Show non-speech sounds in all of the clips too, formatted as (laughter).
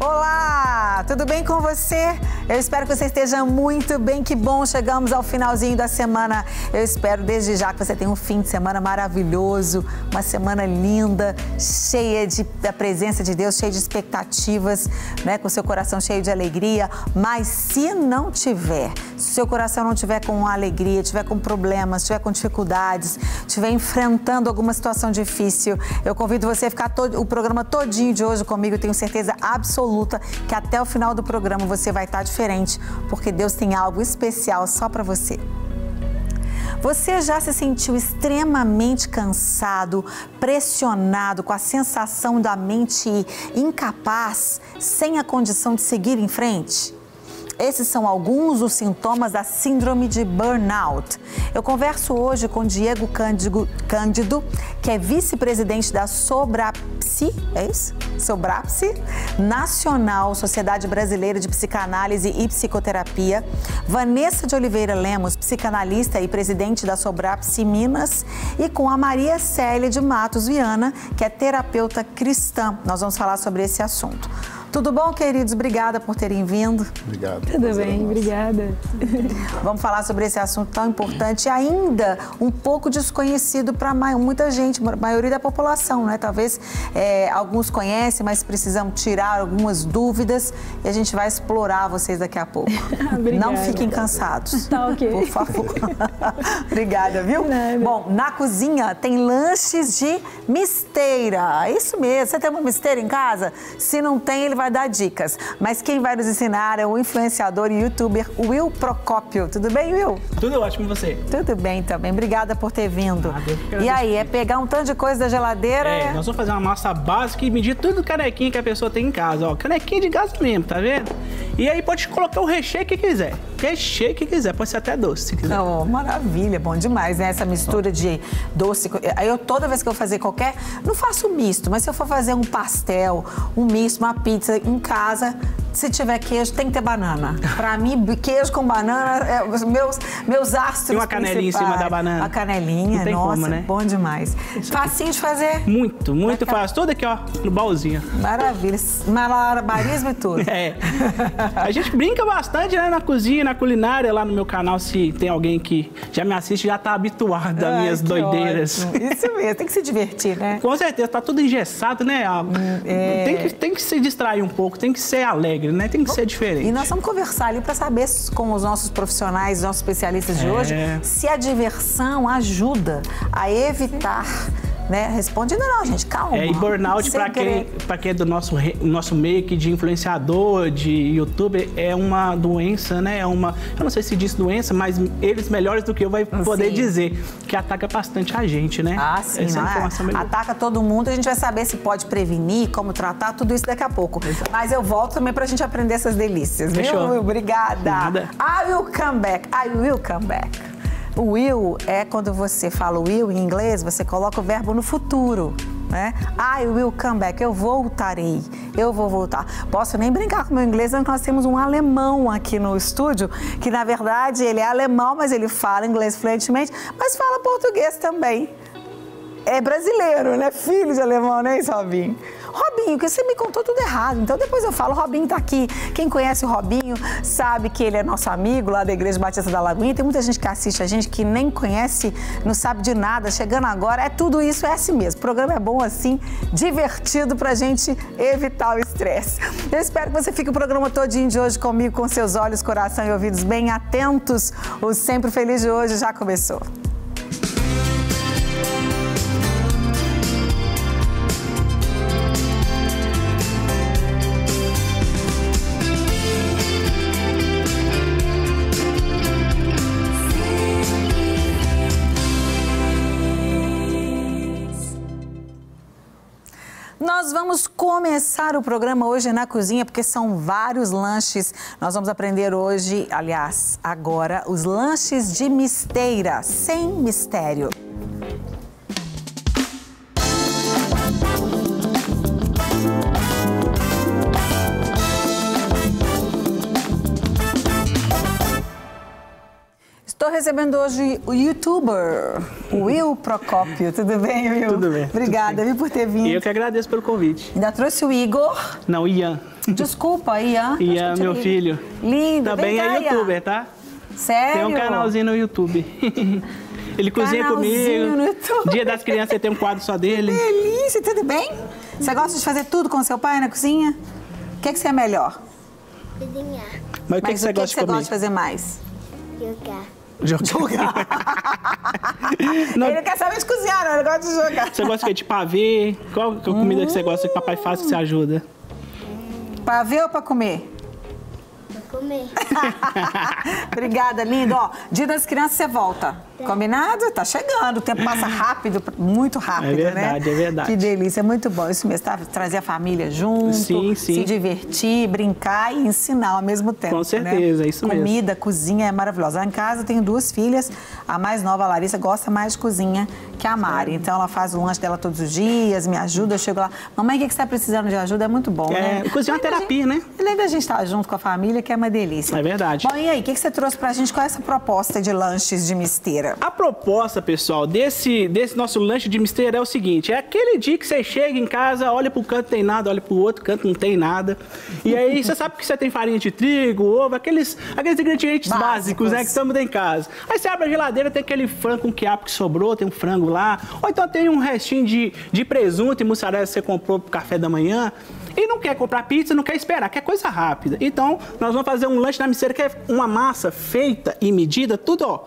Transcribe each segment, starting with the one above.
Olá, tudo bem com você? Eu espero que você esteja muito bem. Que bom, chegamos ao finalzinho da semana. Eu espero desde já que você tenha um fim de semana maravilhoso, uma semana linda, cheia de, da presença de Deus, cheia de expectativas, né? com seu coração cheio de alegria. Mas se não tiver, se seu coração não tiver com alegria, tiver com problemas, tiver com dificuldades, tiver enfrentando alguma situação difícil, eu convido você a ficar todo, o programa todinho de hoje comigo. Tenho certeza absoluta que até o final do programa você vai estar diferente, porque Deus tem algo especial só para você. Você já se sentiu extremamente cansado, pressionado, com a sensação da mente incapaz, sem a condição de seguir em frente? Esses são alguns dos sintomas da síndrome de burnout. Eu converso hoje com Diego Cândido, Cândido que é vice-presidente da Sobrapsi, é isso? Sobrapsi Nacional, Sociedade Brasileira de Psicanálise e Psicoterapia. Vanessa de Oliveira Lemos, psicanalista e presidente da Sobrapsi Minas. E com a Maria Célia de Matos Viana, que é terapeuta cristã. Nós vamos falar sobre esse assunto. Tudo bom, queridos? Obrigada por terem vindo. Obrigado. Tudo bem, obrigada. (laughs) Vamos falar sobre esse assunto tão importante e ainda um pouco desconhecido para muita gente, a maioria da população, né? Talvez é, alguns conhecem, mas precisam tirar algumas dúvidas e a gente vai explorar vocês daqui a pouco. (laughs) Não fiquem cansados. (laughs) Tá ok. Por favor. Obrigada, viu? Nada. Bom, na cozinha tem lanches de misteira. Isso mesmo. Você tem uma misteira em casa? Se não tem, ele vai dar dicas. Mas quem vai nos ensinar é o influenciador e youtuber Will Procópio. Tudo bem, Will? Tudo ótimo e você? Tudo bem também. Obrigada por ter vindo. Que e aí, é pegar um tanto de coisa da geladeira? É, nós vamos fazer uma massa básica e medir tudo canequinha que a pessoa tem em casa, ó. Canequinha de gás mesmo, tá vendo? E aí pode colocar o recheio que quiser. Recheio que quiser, pode ser até doce se quiser. Oh, maravilha, bom demais, né? Essa mistura de doce. Aí eu, toda vez que eu fazer qualquer. Não faço misto, mas se eu for fazer um pastel, um misto, uma pizza em casa, se tiver queijo, tem que ter banana. (laughs) Pra mim, queijo com banana é os meus, meus astros. E uma canelinha em cima da banana. Uma canelinha, nossa, como, né? bom demais. Facinho de fazer. Muito, muito Vai, fácil. Tudo aqui, ó, no baúzinho. Maravilha. Malabarismo e tudo. (laughs) É. A gente brinca bastante, né, na cozinha, na culinária, lá no meu canal, se tem alguém que já me assiste, já tá habituado das Ai, minhas doideiras. ótimo. Isso mesmo, tem que se divertir, né? Com certeza, tá tudo engessado, né? Ah, é. Tem, que, tem que se distrair um pouco, tem que ser alegre, né? Tem que ser diferente. E nós vamos conversar ali para saber com os nossos profissionais, os nossos especialistas de É. hoje, se a diversão ajuda a evitar, né? Responde ainda não, gente, calma. É, e burnout, para quem, pra quem é do nosso, nosso meio aqui de influenciador, de youtuber, é uma doença, né? É uma. Eu não sei se diz doença, mas eles melhores do que eu vai poder Sim. dizer que ataca bastante a gente, né? Ah, sim, Essa não é? informação melhor. Ataca todo mundo, a gente vai saber se pode prevenir, como tratar, tudo isso daqui a pouco. Mas eu volto também pra gente aprender essas delícias, viu? Fechou. Will? Obrigada. Nada. I will come back. I will come back. O will é quando você fala will em inglês, você coloca o verbo no futuro. Né? I will come back, eu voltarei, eu vou voltar. Posso nem brincar com o meu inglês, não, nós temos um alemão aqui no estúdio, que na verdade ele é alemão, mas ele fala inglês fluentemente, mas fala português também é brasileiro, né? Filho de alemão, é isso, Robinho? Robinho, que você me contou tudo errado. Então depois eu falo, Robinho tá aqui. Quem conhece o Robinho sabe que ele é nosso amigo lá da Igreja Batista da Lagoinha. Tem muita gente que assiste a gente que nem conhece, não sabe de nada. Chegando agora, é tudo isso, é assim mesmo. O programa é bom assim, divertido pra gente evitar o estresse. Eu espero que você fique o programa todinho de hoje comigo, com seus olhos, coração e ouvidos bem atentos. O Sempre Feliz de hoje já começou. Nós vamos começar o programa hoje na cozinha, porque são vários lanches. Nós vamos aprender hoje, aliás, agora, os lanches de misteira, sem mistério. Estou recebendo hoje o youtuber, o Will Procópio. Tudo bem, Will? Tudo bem, Obrigada, viu, por ter vindo. Eu que agradeço pelo convite. Ainda trouxe o Igor. Não, Ian. Desculpa, Ian. (laughs) Ian, meu filho. Lindo. Também Vem cá, é youtuber, tá? Sério? Tem um canalzinho no YouTube. (laughs) Ele cozinha Canalzinho no comigo. YouTube. Dia das crianças, tem um quadro só dele. Delícia, tudo bem? Você gosta de fazer tudo com seu pai na cozinha? O que, que você é melhor? Cozinhar. Mas o que, que Mas você o que, gosta que você gosta de fazer mais? Jogar. (laughs) Jogar. Não, Ele não quer saber de cozinhar, não, ele gosta de jogar. Você gosta de quê? de pavê? Qual que é a comida que você gosta que papai faz que você ajuda? Pra ver ou pra comer? Pra comer. (laughs) Obrigada, lindo. Ó, dia das crianças você volta. Combinado? Tá chegando. O tempo passa rápido, muito rápido, É verdade, né? é verdade. Que delícia, é muito bom. Isso mesmo, tá? trazer a família junto, Sim, sim. se divertir, brincar e ensinar ao mesmo tempo. Com certeza, né? é isso mesmo. Comida, cozinha é maravilhosa. Lá em casa eu tenho duas filhas. A mais nova, a Larissa, gosta mais de cozinha que a Mari. Então ela faz o lanche dela todos os dias, me ajuda. Eu chego lá, mamãe, o que que você está precisando de ajuda? É muito bom, É, né? cozinhar é uma terapia, gente- né? Além da gente estar junto com a família, que é uma delícia. É verdade. Bom, e aí, o que, que você trouxe pra gente com essa proposta de lanches de misteira? A proposta, pessoal, desse, desse nosso lanche de misteira é o seguinte: é aquele dia que você chega em casa, olha pro canto tem nada, olha pro outro canto não tem nada. E aí você sabe que você tem farinha de trigo, ovo, aqueles, aqueles ingredientes Básicos. básicos, né, que estamos em casa. Aí você abre a geladeira, tem aquele frango com quiabo que sobrou, tem um frango lá. Ou então tem um restinho de, de presunto e mussarela que você comprou pro café da manhã. E não quer comprar pizza, não quer esperar, quer coisa rápida. Então, nós vamos fazer um lanche na misteira que é uma massa feita e medida, tudo, ó.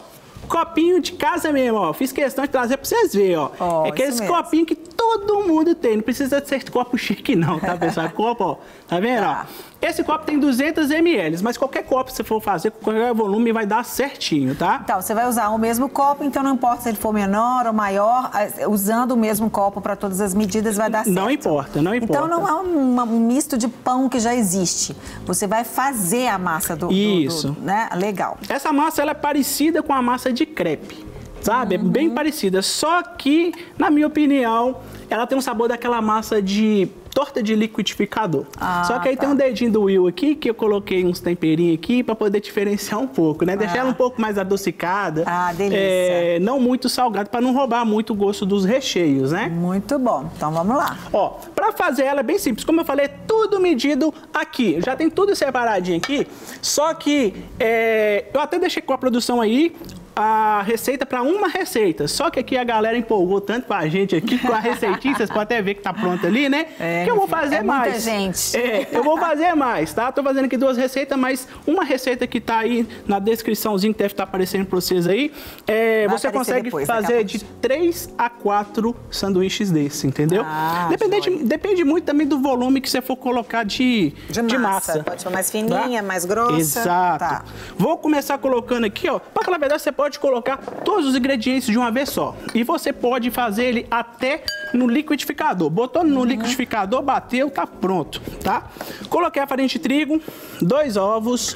Copinho de casa mesmo, ó. Fiz questão de trazer pra vocês verem, ó. Ó, é aqueles copinhos que todo mundo tem. Não precisa ser copo chique, não, tá, pessoal? É (laughs) copo, ó. Tá vendo, Tá. ó? Esse copo tem 200 ml, mas qualquer copo que você for fazer, com qualquer volume, vai dar certinho, tá? Então, você vai usar o mesmo copo, então não importa se ele for menor ou maior, eh, usando o mesmo copo para todas as medidas vai dar certo. Não importa, não importa. Então não é um, um misto de pão que já existe. Você vai fazer a massa do, do- do- Isso. né? Legal. Essa massa ela é parecida com a massa de crepe, sabe? É bem Uhum. parecida. Só que, na minha opinião, ela tem um sabor daquela massa de torta de liquidificador. Ah, Só que aí tá. tem um dedinho do Will aqui que eu coloquei uns temperinhos aqui para poder diferenciar um pouco, né? Deixar ela um pouco mais adocicada. Ah, delícia. é, não muito salgada para não roubar muito o gosto dos recheios, né? Muito bom. Então vamos lá. Ó, pra fazer ela é bem simples. Como eu falei, é tudo medido aqui. Já tem tudo separadinho aqui. Só que é, eu até deixei com a produção aí a receita para uma receita. Só que aqui a galera empolgou tanto com a gente aqui com a (laughs) receitinha, vocês podem até ver que tá pronta ali, né? É, que eu vou fazer é muita mais. gente. É, eu vou fazer mais, tá? Tô fazendo aqui duas receitas, mas uma receita que tá aí na descriçãozinha que deve estar aparecendo para vocês aí, é, você consegue depois, fazer de 3 a 4 sanduíches desse, entendeu? Ah, Dependente, joia. depende muito também do volume que você for colocar de, De massa. Pode ser mais fininha, mais grossa. Exato. Tá. Vou começar colocando aqui, ó. Pra falar a verdade, você pode colocar todos os ingredientes de uma vez só. E você pode fazer ele até no liquidificador. Botou Uhum. no liquidificador, bateu, tá pronto, tá? Coloquei a farinha de trigo, dois ovos.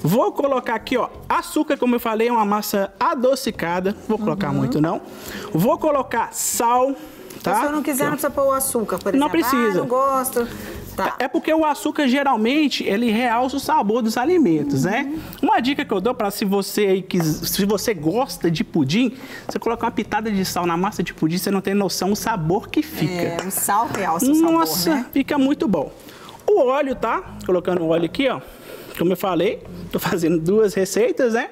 Vou colocar aqui, ó, açúcar, como eu falei, é uma massa adocicada. Vou colocar Uhum. muito não. Vou colocar sal, tá? Se eu não quiser, não precisa pôr o açúcar, por exemplo. Não precisa. Ah, não gosto. Tá. É porque o açúcar geralmente ele realça o sabor dos alimentos, né? Uma dica que eu dou para se você se você gosta de pudim, você colocar uma pitada de sal na massa de pudim, você não tem noção o sabor que fica. É, o sal realça o sabor, Nossa, né? fica muito bom. O óleo, tá? Colocando o óleo aqui, ó. Como eu falei, tô fazendo duas receitas, né?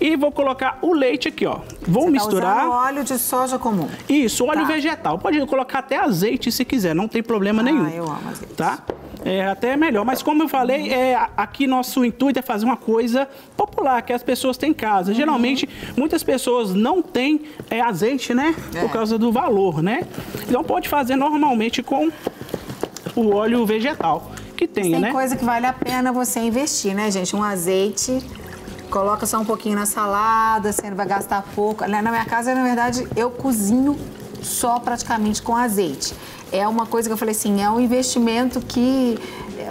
E vou colocar o leite aqui, ó. Vou Você misturar. Tá óleo de soja comum. Isso, óleo Tá. vegetal. Pode colocar até azeite se quiser, não tem problema nenhum. Ah, eu amo azeite. Tá? É até melhor. Mas como eu falei, é, a- aqui nosso intuito é fazer uma coisa popular, que as pessoas têm em casa. Geralmente, muitas pessoas não têm é, azeite, né? É. Por causa do valor, né? Então pode fazer normalmente com o óleo vegetal que tem, Tem né? coisa que vale a pena você investir, né, gente? Um azeite, coloca só um pouquinho na salada, você vai gastar pouco. Na minha casa, na verdade, eu cozinho só praticamente com azeite. É uma coisa que eu falei assim, é um investimento que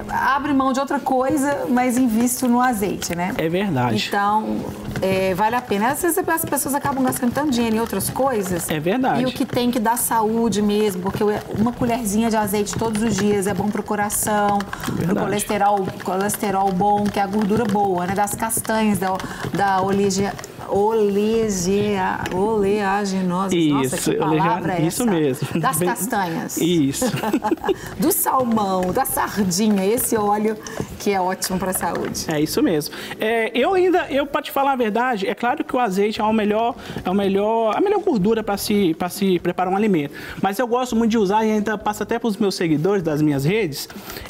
abre mão de outra coisa, mas invisto no azeite, né? É verdade. Então, é, vale a pena. Às vezes as pessoas acabam gastando tanto dinheiro em outras coisas. É verdade. E o que tem que dar saúde mesmo, porque uma colherzinha de azeite todos os dias é bom pro coração, pro Verdade. colesterol, colesterol bom, que é a gordura boa, né? Das castanhas, da, da Olejea, oleaginosa. Nossa, Isso, que palavra é isso mesmo. Das Bem- castanhas. Isso. (laughs) Do salmão, da sardinha, esse óleo que é ótimo para a saúde. É isso mesmo. É, eu ainda, eu para te falar a verdade, é claro que o azeite é o melhor, é o melhor, a melhor gordura para se, para se preparar um alimento. Mas eu gosto muito de usar e ainda passo até para os meus seguidores das minhas redes,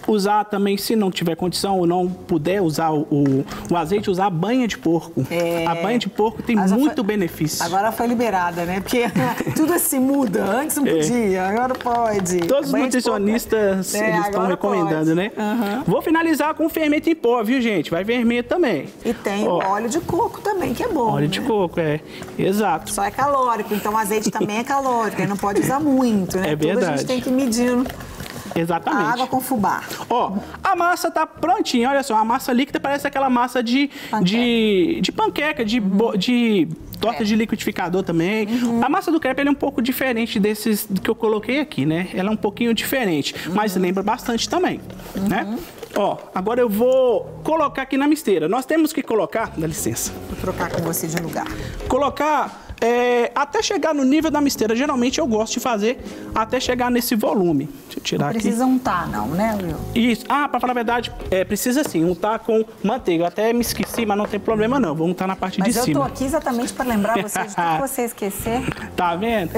usar também, se não tiver condição ou não puder usar o, o, o azeite, usar a banha de porco. É. A banha de porco tem Ah, já muito foi- benefício. Agora foi liberada, né? Porque (laughs) tudo assim muda. Antes não podia, agora pode. É. Todos os Banho porco, nutricionistas é, estão recomendando, pode. né? Aham. Vou finalizar com fermento em pó, viu, gente? Vai vermelho também. E tem Ó, óleo de coco também, que é bom. óleo né? de coco, é. Exato. Só é calórico, então o azeite também é calórico, aí não pode usar muito, né? É Tudo a verdade. gente tem que ir medindo a Exatamente. água com fubá. Ó, a massa tá prontinha, olha só, a massa líquida parece aquela massa de Panqueca. de, de panqueca, de, bo- de torta É. de liquidificador também. A massa do crepe é um pouco diferente desses que eu coloquei aqui, né? Ela é um pouquinho diferente, mas lembra bastante também, né? Ó, agora eu vou colocar aqui na misteira. Nós temos que colocar, dá licença, Vou trocar com você de lugar. colocar é, até chegar no nível da misteira. Geralmente eu gosto de fazer até chegar nesse volume. Deixa eu tirar Não aqui. precisa untar, não, né, Will? Isso. Ah, pra falar a verdade, é, precisa sim, untar com manteiga. Eu até me esqueci, mas não tem problema não. Vou untar na parte Mas de eu tô cima. aqui exatamente para lembrar você de tudo que você esquecer. Tá vendo?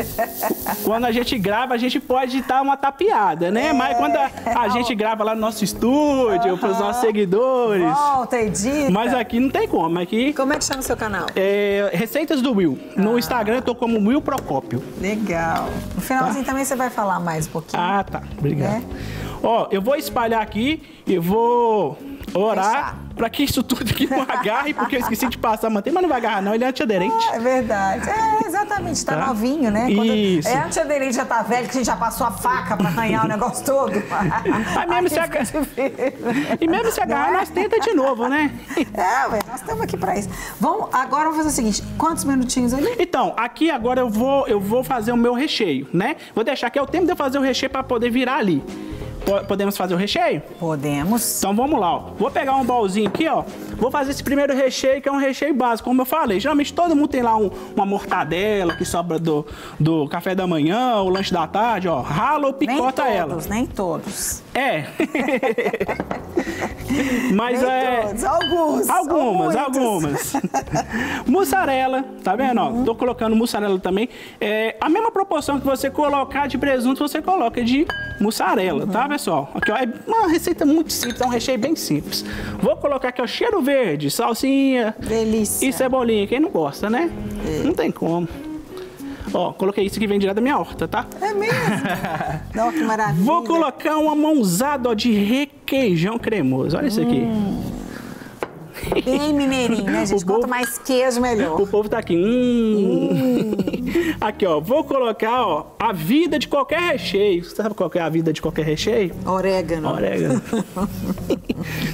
quando a gente grava, a gente pode dar uma tapeada, né? Mas quando a, a gente grava lá no nosso estúdio, pros nossos seguidores. Volta, edita. Mas aqui não tem como. Aqui Como é que chama o seu canal? é Receitas do Will. No Instagram eu tô como Will Procópio. Legal. No finalzinho também você vai falar mais um pouquinho. Ah, tá. Obrigado. É. Ó, eu vou espalhar aqui e vou orar pra que isso tudo aqui não agarre, porque eu esqueci de passar a manteiga, mas não vai agarrar não, ele é antiaderente. Ah, É verdade. É, exatamente. Tá, Tá. novinho, né? Quando Isso. É antiaderente já tá velho, que a gente já passou a faca pra arranhar o negócio todo. (laughs) Aí mesmo se agarra- fica difícil. E mesmo se agarrar, nós tenta de novo, né? É, ué, nós estamos aqui pra isso. Vamos, agora vamos fazer o seguinte: quantos minutinhos ali? Então, aqui agora eu vou, eu vou fazer o meu recheio, né? Vou deixar aqui é o tempo de eu fazer o recheio pra poder virar ali. Po- Podemos fazer o recheio? Podemos. Então vamos lá, ó. Vou pegar um bolzinho aqui, ó. Vou fazer esse primeiro recheio, que é um recheio básico, como eu falei. Geralmente todo mundo tem lá um- uma mortadela que sobra do, do café da manhã, o lanche da tarde, ó. Rala ou picota nem ela. todos, nem todos. É. (laughs) Mas nem é. todos. Alguns. Algumas, algumas. (laughs) mussarela, tá vendo? ó? Tô colocando mussarela também. É, a mesma proporção que você colocar de presunto, você coloca de mussarela, tá, pessoal? Aqui, ó, é uma receita muito simples, é um recheio bem simples. Vou colocar aqui, ó, cheiro verde, salsinha Delícia. e cebolinha. Quem não gosta, né? Não tem como. Ó, coloquei isso que vem direto da minha horta, tá? É mesmo? (laughs) Não, que maravilha. Vou colocar uma mãozada ó, de requeijão cremoso. Olha isso aqui. Bem mineirinho, né, gente? O povo- Quanto mais queijo, melhor. O povo tá aqui. Hum. Aqui, ó. Vou colocar, ó, a vida de qualquer recheio. Você sabe qual é a vida de qualquer recheio? Orégano. Orégano.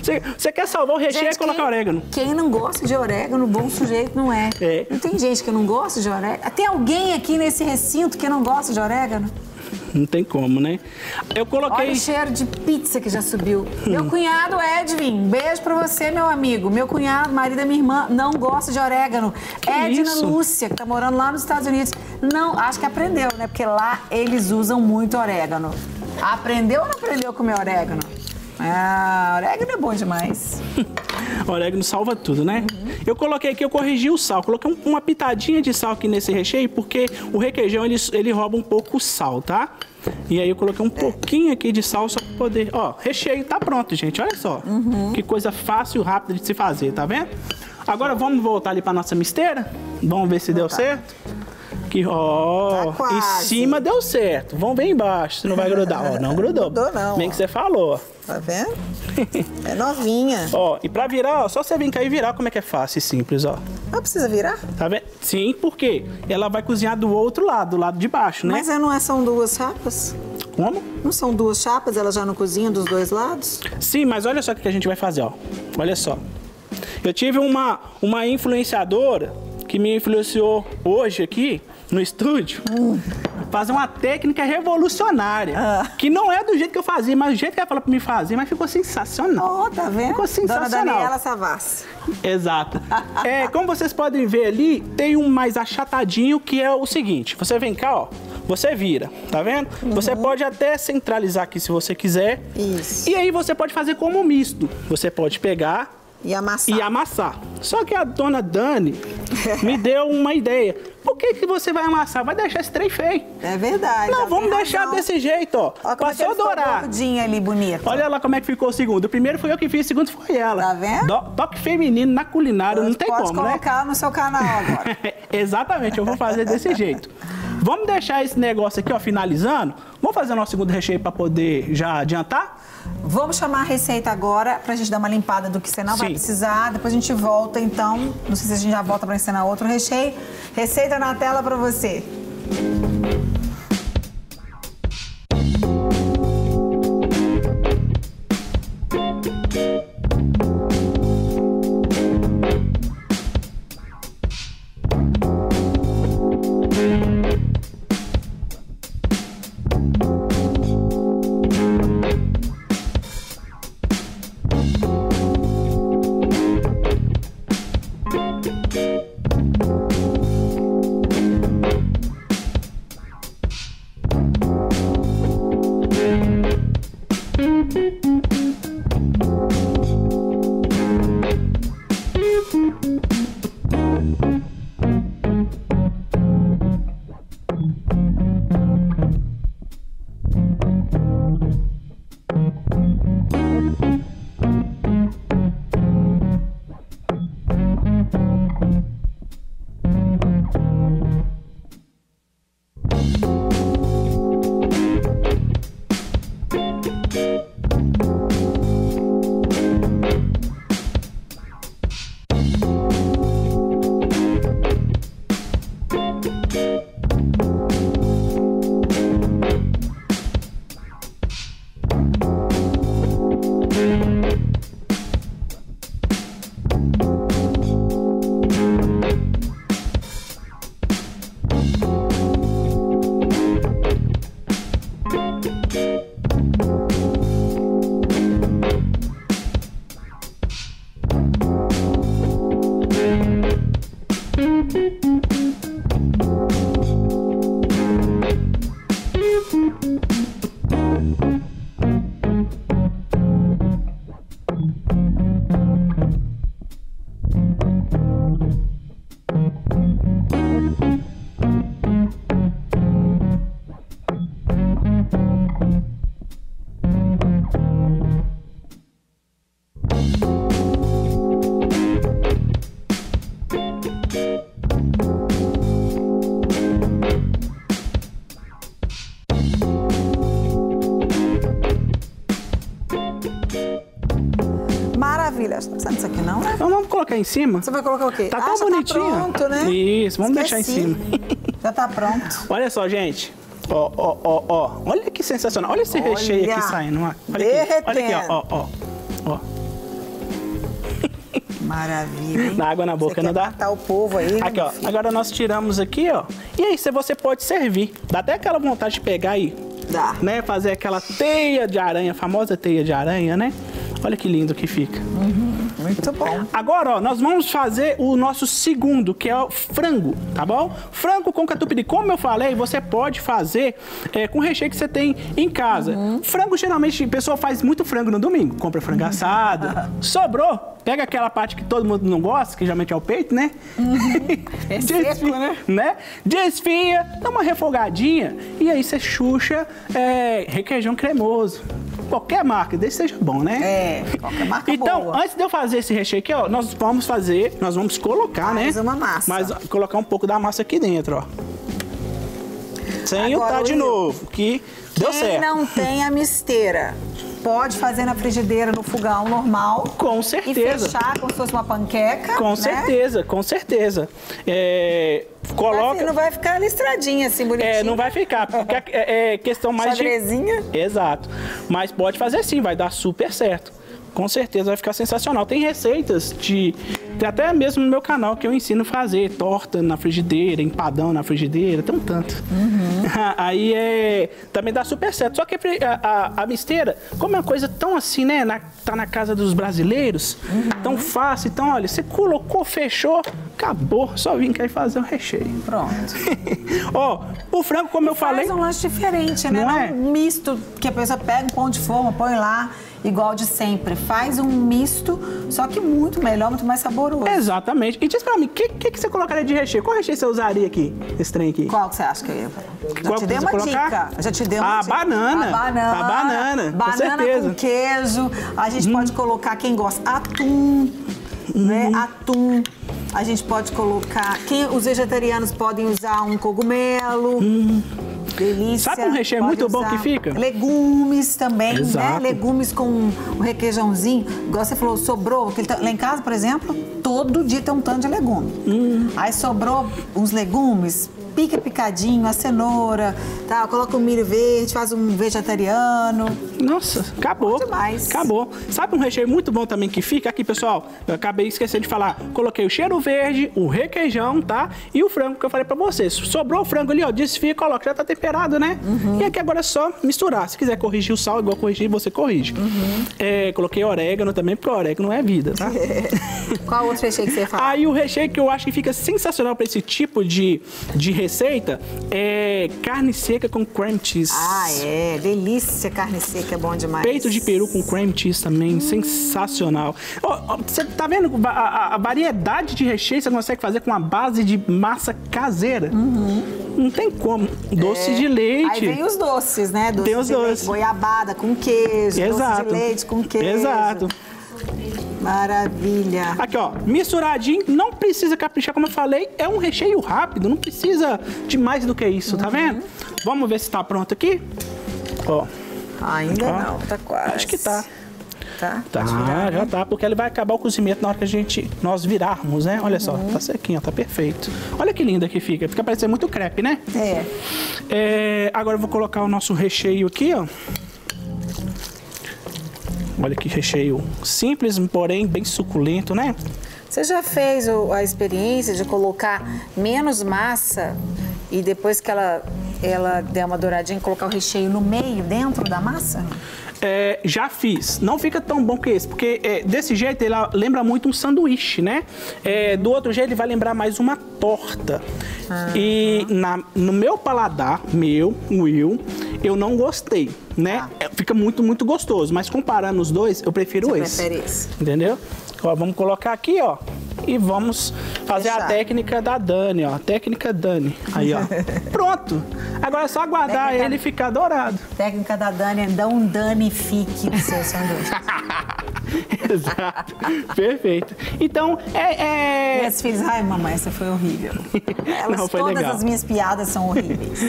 Você, você quer salvar o recheio Gente, é colocar quem- orégano. Quem não gosta de orégano, bom sujeito não é. É. Não tem gente que não gosta de orégano. Tem alguém aqui nesse recinto que não gosta de orégano? (laughs) Não tem como, né? Eu Olha coloquei. o cheiro de pizza que já subiu. Meu (laughs) cunhado Edwin, beijo pra você, meu amigo. Meu cunhado, marido da minha irmã, não gosta de orégano. Edna isso? Lúcia, que tá morando lá nos Estados Unidos, não, acho que aprendeu, né? Porque lá eles usam muito orégano. Aprendeu ou não aprendeu a comer orégano? Ah, orégano é bom demais. (laughs) (laughs) Orégano salva tudo, né? Eu coloquei aqui, eu corrigi o sal. Coloquei um- uma pitadinha de sal aqui nesse recheio, porque o requeijão ele, ele rouba um pouco o sal, tá? E aí eu coloquei um pouquinho aqui de sal só pra poder. Ó, recheio tá pronto, gente. Olha só. Que coisa fácil e rápida de se fazer, tá vendo? Agora vamos voltar ali pra nossa misteira? Vamos ver se deu certo? Que, ó, Tá em cima deu certo. Vamos ver embaixo, se não vai grudar. Ó, não grudou. Grudou não, Bem ó. que você falou. Tá vendo? É novinha. (laughs) Ó, e pra virar, ó, só você vir cá e virar como é que é fácil e simples, ó. Não precisa virar? Tá vendo? Sim, porque ela vai cozinhar do outro lado, do lado de baixo, né? Mas é, não é, são duas chapas? Como? Não são duas chapas, ela já não cozinha dos dois lados? Sim, mas olha só o que a gente vai fazer, ó. Olha só. Eu tive uma, uma influenciadora que me influenciou hoje aqui no estúdio, fazer uma técnica revolucionária. Ah. Que não é do jeito que eu fazia, mas do jeito que ela falou pra me fazer, mas ficou sensacional. Ó, tá vendo? Ficou sensacional. Dona Daniela Savassi. Exato. (laughs) É, como vocês podem ver ali, tem um mais achatadinho que é o seguinte: você vem cá, ó, você vira, tá vendo? Você pode até centralizar aqui se você quiser. Isso. E aí você pode fazer como misto. Você pode pegar E amassar. e amassar. Só que a dona Dani (laughs) me deu uma ideia. Por que, que você vai amassar? Vai deixar esse trem feio. É verdade. Não, ela vamos tem deixar razão. desse jeito, ó. Olha é Passou a dourar. ali, bonito. Olha lá como é que ficou o segundo. O primeiro foi eu que fiz, o segundo foi ela. Tá vendo? Do- toque feminino na culinária, não tem Pode como, né? colocar no seu canal agora. (laughs) Exatamente, eu vou fazer desse jeito. (laughs) Vamos deixar esse negócio aqui, ó, finalizando. Vamos fazer o nosso segundo recheio para poder já adiantar? Vamos chamar a receita agora pra gente dar uma limpada do que você não vai Sim. precisar. Depois a gente volta, então. Não sei se a gente já volta pra ensinar outro recheio. Receita na tela pra você. Maravilha. Cima. Você vai colocar o quê? Tá ah, tão já bonitinho. tá pronto, né? Isso, vamos deixar em cima. (laughs) Já tá pronto. Olha só, gente. Ó, ó, ó, ó. Olha que sensacional. Olha esse recheio Olha. aqui saindo. ó. Olha aqui. Olha aqui, ó, ó, ó. Ó. Maravilha, hein? Dá água na boca, não dá? matar o povo aí, Aqui, ó. filho? Agora nós tiramos aqui, ó. E aí, você pode servir. Dá até aquela vontade de pegar aí. Dá. Né? Fazer aquela teia de aranha, famosa teia de aranha, né? Olha que lindo que fica. Muito bom. Agora, ó, nós vamos fazer o nosso segundo, que é o frango, tá bom? Frango com catupiry. Como eu falei, você pode fazer é, com o recheio que você tem em casa. Uhum. Frango, geralmente, a pessoa faz muito frango no domingo. Compra frango assado. Sobrou. Pega aquela parte que todo mundo não gosta, que geralmente é o peito, né? (laughs) É seco, né? né? Desfia, dá uma refogadinha e aí você chucha é, requeijão cremoso. Qualquer marca, desde seja bom, né? É, qualquer marca Então, boa. antes de eu fazer esse recheio aqui, ó, nós vamos fazer, nós vamos colocar, Mais né? uma massa. Mas colocar um pouco da massa aqui dentro, ó. Sem untar de novo, que deu Quem certo. não tem a misteira, pode fazer na frigideira, no fogão normal. Com E certeza. fechar como se fosse uma panqueca. Com né? certeza, com certeza. É, coloca. Assim, não vai ficar listradinha assim, bonitinha. É, não vai ficar, porque é, é questão mais de... Xadrezinha. Exato. Mas pode fazer sim, vai dar super certo. Com certeza vai ficar sensacional. Tem receitas de Tem até mesmo no meu canal que eu ensino a fazer torta na frigideira, empadão na frigideira, tem um tanto. Uhum. (laughs) Aí é. Também dá super certo. Só que a, a, a misteira, como é uma coisa tão assim, né? Na, tá na casa dos brasileiros, Uhum. tão fácil. Então, olha, você colocou, fechou, acabou. Só vim cá e fazer o recheio. Pronto. (laughs) Ó, o frango, como eu falei. Faz um lanche diferente, né? Não Não, é? um misto, que a pessoa pega um pão de forma, põe lá, igual de sempre. Faz um misto, só que muito melhor, muito mais saboroso. Exatamente. E diz pra mim, o que, que, que você colocaria de recheio? Qual recheio você usaria aqui, esse trem aqui? Qual que você acha que eu ia? Já Qual te dei uma colocar? dica. Já te dei uma A dica. banana. A banana. A banana, com Banana certeza. Hum. com queijo. A gente pode colocar, quem gosta, atum. Né? Hum. Atum. A gente pode colocar. Quem, os vegetarianos podem usar um cogumelo. Delícia. Sabe um recheio Pode muito bom usar que fica? Legumes também, né? Exato. Legumes com um requeijãozinho. Igual você falou, sobrou. ta- Lá em casa, por exemplo, todo dia tem um tanto de legume. Hum. Aí sobrou uns legumes, pica picadinho, a cenoura, tá? coloca um milho verde, faz um vegetariano. Nossa, acabou. Bom demais. Acabou. Sabe um recheio muito bom também que fica? Aqui, pessoal, eu acabei esquecendo de falar. Coloquei o cheiro verde, o requeijão, tá? E o frango que eu falei pra vocês. Sobrou o frango ali, ó, desfia e coloca. Já tá temperado, né? Uhum. E aqui agora é só misturar. Se quiser corrigir o sal, igual corrigir, você corrige. Uhum. É, coloquei orégano também, porque orégano é vida, tá? (laughs) Qual outro recheio que você ia falar? Aí o recheio que eu acho que fica sensacional pra esse tipo de, de receita é carne seca com cream cheese. Ah, é. Delícia, carne seca, é bom demais. Peito de peru com cream cheese também, sensacional. Ó, ó, Você tá vendo a, a- a variedade de recheio que você consegue fazer com a base de massa caseira? Não tem como. Doce de leite. Uhum. É. Aí vem os doces, né? Doce Tem os de leite, doces. goiabada com queijo, Exato. doce de leite com queijo. Exato. Maravilha. Aqui, ó, misturadinho, não precisa caprichar, como eu falei, é um recheio rápido, não precisa de mais do que isso, Uhum. tá vendo? Vamos ver se tá pronto aqui? Ó, Ainda Ó, não, tá quase. acho que tá. Tá? Tá, virar, já né? tá, porque ele vai acabar o cozimento na hora que a gente, nós virarmos, né? Olha só, Uhum. tá sequinho, tá perfeito. Olha que linda que fica, fica parecendo muito crepe, né? É. É, agora eu vou colocar o nosso recheio aqui, ó. Olha que recheio simples, porém bem suculento, né? Você já fez a experiência de colocar menos massa e depois que ela, ela der uma douradinha, colocar o recheio no meio, dentro da massa? É, já fiz. Não fica tão bom que esse, porque é, desse jeito ele lembra muito um sanduíche, né? É, do outro jeito ele vai lembrar mais uma torta. E na- no meu paladar, meu, Will, eu não gostei, né? É, Fica muito, muito gostoso. Mas comparando os dois, eu prefiro Você esse. prefere esse? Entendeu? Ó, vamos colocar aqui, ó. E vamos fazer a Fechar. técnica da Dani, ó. Técnica Dani. Aí, ó. (laughs) Pronto. Agora é só aguardar Técnica- ele ficar dourado. Técnica da Dani é dar um danifique no seu sanduíche. (laughs) Exato. Perfeito. Então, é. é... Minhas filhas, ai mamãe, essa foi horrível. (laughs) Elas, Não, foi todas legal. as minhas piadas são horríveis.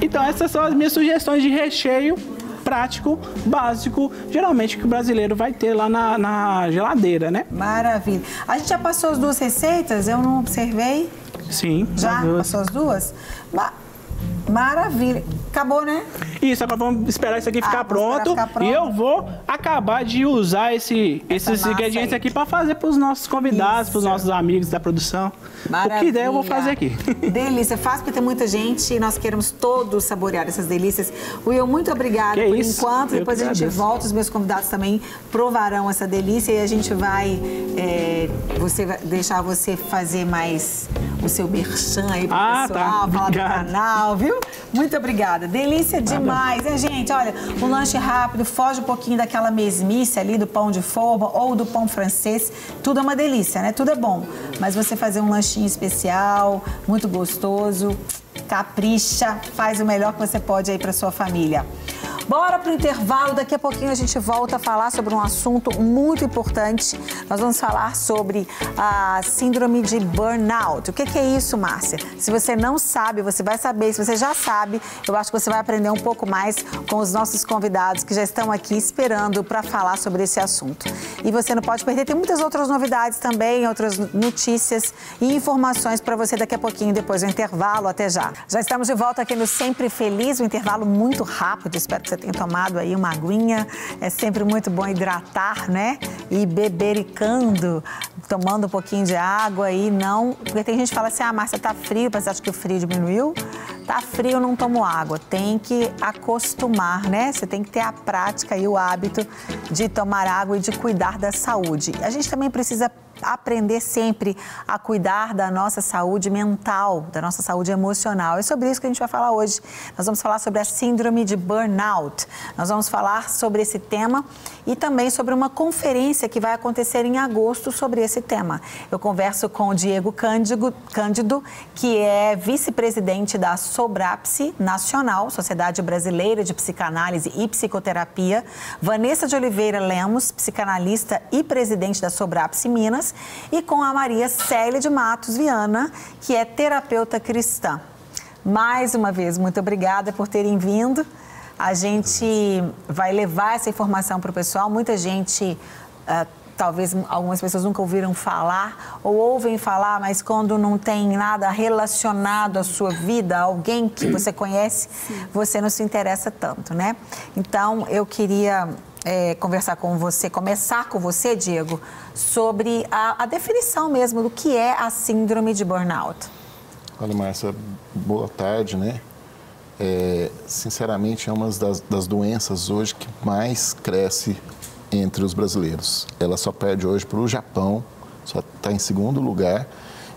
Então, essas são as minhas sugestões de recheio prático, básico, geralmente que o brasileiro vai ter lá na, na geladeira, né? Maravilha. A gente já passou as duas receitas, eu não observei. Sim. Já duas. passou as duas? Ma- Maravilha. Acabou, né? Isso, agora vamos esperar isso aqui ficar, Ah, pronto, ficar pronto. E eu vou acabar de usar esse, Essa esses ingredientes aí. aqui para fazer para os nossos convidados, para os nossos amigos da produção. Maravilha. O que der eu vou fazer aqui. (laughs) Delícia, fácil porque tem muita gente e nós queremos todos saborear essas delícias. Will, muito obrigada por isso, enquanto. eu Depois a gente volta, os meus convidados também provarão essa delícia e a gente vai, é, você vai deixar você fazer mais o seu merchan aí pro Ah, tá. pessoal, falar do canal, viu? Muito obrigada. Delícia demais, né, gente? Olha, um lanche rápido, foge um pouquinho daquela mesmice ali do pão de forma ou do pão francês. Tudo é uma delícia, né? Tudo é bom. Mas você fazer um lanchinho especial, muito gostoso, capricha, faz o melhor que você pode aí para sua família. Bora pro intervalo, daqui a pouquinho a gente volta a falar sobre um assunto muito importante. Nós vamos falar sobre a síndrome de burnout. O que, que é isso, Márcia? Se você não sabe, você vai saber. Se você já sabe, eu acho que você vai aprender um pouco mais com os nossos convidados que já estão aqui esperando para falar sobre esse assunto. E você não pode perder, tem muitas outras novidades também, outras notícias e informações para você daqui a pouquinho, depois do intervalo. Até já. Já estamos de volta aqui no Sempre Feliz, um intervalo muito rápido. Espero que você você tem tomado aí uma aguinha. É sempre muito bom hidratar, né? E bebericando, tomando um pouquinho de água e não. Porque tem gente que fala assim: ah, Márcia, tá frio, mas acha que o frio diminuiu. Tá frio, não tomo água. Tem que acostumar, né? Você tem que ter a prática e o hábito de tomar água e de cuidar da saúde. A gente também precisa aprender sempre a cuidar da nossa saúde mental, da nossa saúde emocional. É sobre isso que a gente vai falar hoje. Nós vamos falar sobre a síndrome de burnout. Nós vamos falar sobre esse tema e também sobre uma conferência que vai acontecer em agosto sobre esse tema. Eu converso com o Diego Cândido, Cândido que é vice-presidente da Sobrapse Nacional, Sociedade Brasileira de Psicanálise e Psicoterapia, Vanessa de Oliveira Lemos, psicanalista e presidente da Sobrapse Minas, e com a Maria Célia de Matos Viana, que é terapeuta cristã. Mais uma vez, muito obrigada por terem vindo. A gente vai levar essa informação para o pessoal. Muita gente, uh, talvez algumas pessoas nunca ouviram falar ou ouvem falar, mas quando não tem nada relacionado à sua vida, alguém que você conhece, você não se interessa tanto, né? Então, eu queria é, conversar com você, começar com você, Diego, sobre a, a definição mesmo do que é a síndrome de burnout. Olha, Márcia, boa tarde, né? É, sinceramente, é uma das, das doenças hoje que mais cresce entre os brasileiros. Ela só perde hoje para o Japão, só está em segundo lugar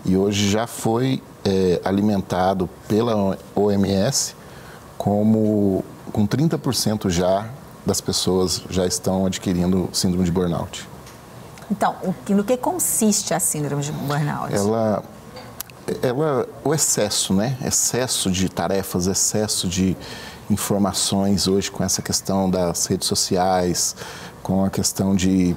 e hoje já foi é, alimentado pela OMS como com 30% já das pessoas já estão adquirindo síndrome de burnout. Então, no que consiste a síndrome de burnout? Ela, ela, o excesso, né? Excesso de tarefas, excesso de informações hoje com essa questão das redes sociais, com a questão de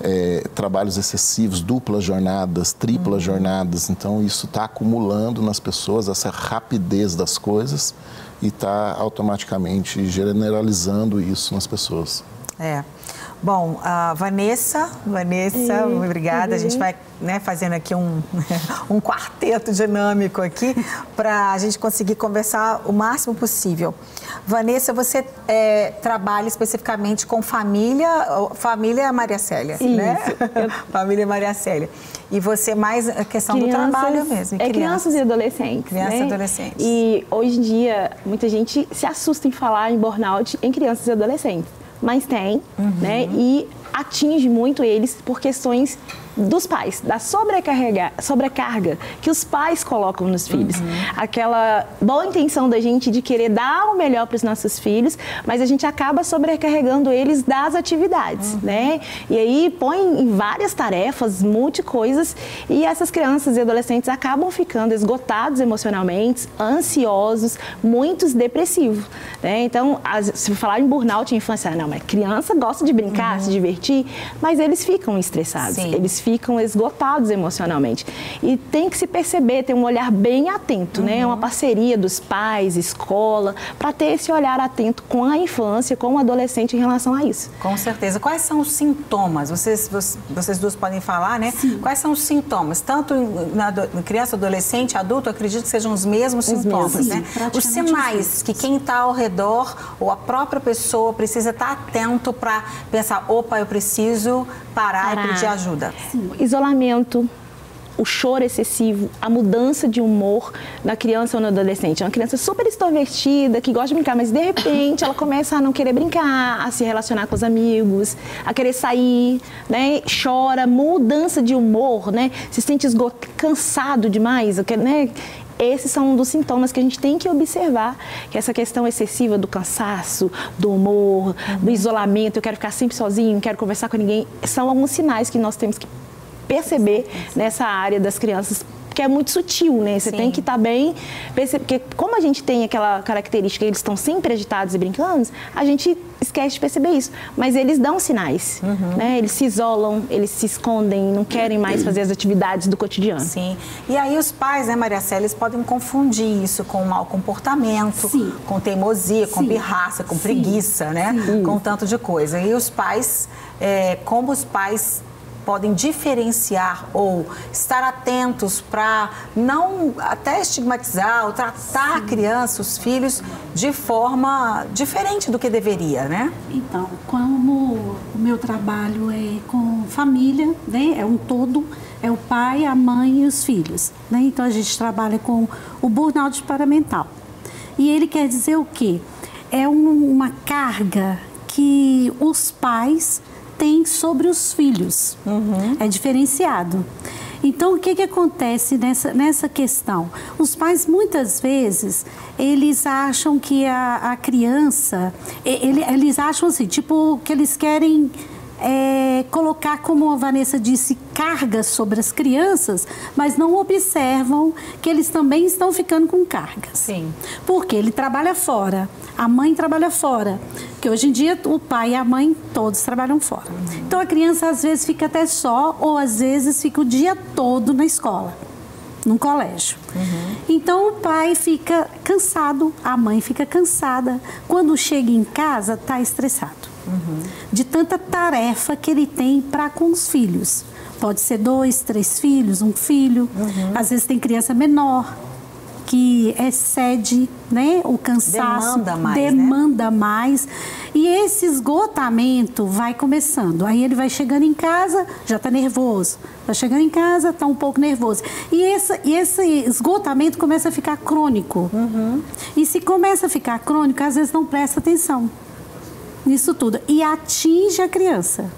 é, trabalhos excessivos, duplas jornadas, triplas uhum. jornadas. Então, isso está acumulando nas pessoas essa rapidez das coisas e está automaticamente generalizando isso nas pessoas. É. Bom, a Vanessa, Vanessa, obrigada. A gente vai né, fazendo aqui um, (laughs) um quarteto dinâmico aqui para a gente conseguir conversar o máximo possível. Vanessa, você é, trabalha especificamente com família, família Maria Célia, Isso. né? (laughs) Eu... família Maria Célia. E você mais a questão crianças, do trabalho mesmo. É crianças e adolescentes. Crianças né? e adolescentes. E hoje em dia, muita gente se assusta em falar em burnout em crianças e adolescentes. Mas tem, uhum. né? E atinge muito eles por questões dos pais, da sobrecarrega, sobrecarga que os pais colocam nos filhos. Uhum. Aquela boa intenção da gente de querer dar o melhor para os nossos filhos, mas a gente acaba sobrecarregando eles das atividades, uhum. né? E aí põe em várias tarefas, multi coisas, e essas crianças e adolescentes acabam ficando esgotados emocionalmente, ansiosos, muitos depressivos, né? Então, as, se falar em burnout em infância, não, mas criança gosta de brincar, uhum. se divertir, mas eles ficam estressados, Sim. eles ficam esgotados emocionalmente. E tem que se perceber, ter um olhar bem atento, uhum. né? Uma parceria dos pais, escola, para ter esse olhar atento com a infância, com o adolescente em relação a isso. Com certeza. Quais são os sintomas? Vocês, vocês duas podem falar, né? Sim. Quais são os sintomas? Tanto na criança, adolescente, adulto, acredito que sejam os mesmos os sintomas, mesmos, né? Sim, os sinais que quem está ao redor ou a própria pessoa precisa estar tá atento para pensar, opa, eu preciso parar, parar. e pedir ajuda. Sim isolamento, o choro excessivo, a mudança de humor na criança ou no adolescente. É uma criança super extrovertida, que gosta de brincar, mas de repente ela começa a não querer brincar, a se relacionar com os amigos, a querer sair, né? Chora, mudança de humor, né? Se sente cansado demais, né? esses são um dos sintomas que a gente tem que observar, que essa questão excessiva do cansaço, do humor, do isolamento, eu quero ficar sempre sozinho, não quero conversar com ninguém, são alguns sinais que nós temos que perceber nessa área das crianças que é muito sutil, né? Você Sim. tem que estar tá bem, porque como a gente tem aquela característica, eles estão sempre agitados e brincando, a gente esquece de perceber isso. Mas eles dão sinais, uhum. né? Eles se isolam, eles se escondem, não querem mais fazer as atividades do cotidiano. Sim. E aí os pais, né, Maria Célia, eles podem confundir isso com mau comportamento, Sim. com teimosia, com Sim. pirraça, com preguiça, né? Com tanto de coisa. E os pais, é, como os pais podem diferenciar ou estar atentos para não até estigmatizar ou tratar a criança, os filhos, de forma diferente do que deveria, né? Então, como o meu trabalho é com família, né? É um todo, é o pai, a mãe e os filhos, né? Então a gente trabalha com o burnout paramental. E ele quer dizer o quê? É um, uma carga que os pais têm sobre os filhos. Uhum. É diferenciado. Então, o que, que acontece nessa, nessa questão? Os pais, muitas vezes, eles acham que a, a criança, ele, eles acham assim, tipo, que eles querem é, colocar, como a Vanessa disse, cargas sobre as crianças, mas não observam que eles também estão ficando com cargas. Sim. Porque ele trabalha fora, a mãe trabalha fora. Porque hoje em dia o pai e a mãe todos trabalham fora. Uhum. Então a criança às vezes fica até só, ou às vezes fica o dia todo na escola num colégio. Uhum. Então o pai fica cansado, a mãe fica cansada. Quando chega em casa, está estressado uhum. de tanta tarefa que ele tem para com os filhos. Pode ser dois, três filhos, um filho. Uhum. Às vezes tem criança menor que excede né, o cansaço, demanda mais, demanda né? mais. E esse esgotamento vai começando. Aí ele vai chegando em casa, já está nervoso. Vai chegando em casa, está um pouco nervoso. E esse, esse esgotamento começa a ficar crônico. Uhum. E se começa a ficar crônico, às vezes não presta atenção nisso tudo e atinge a criança.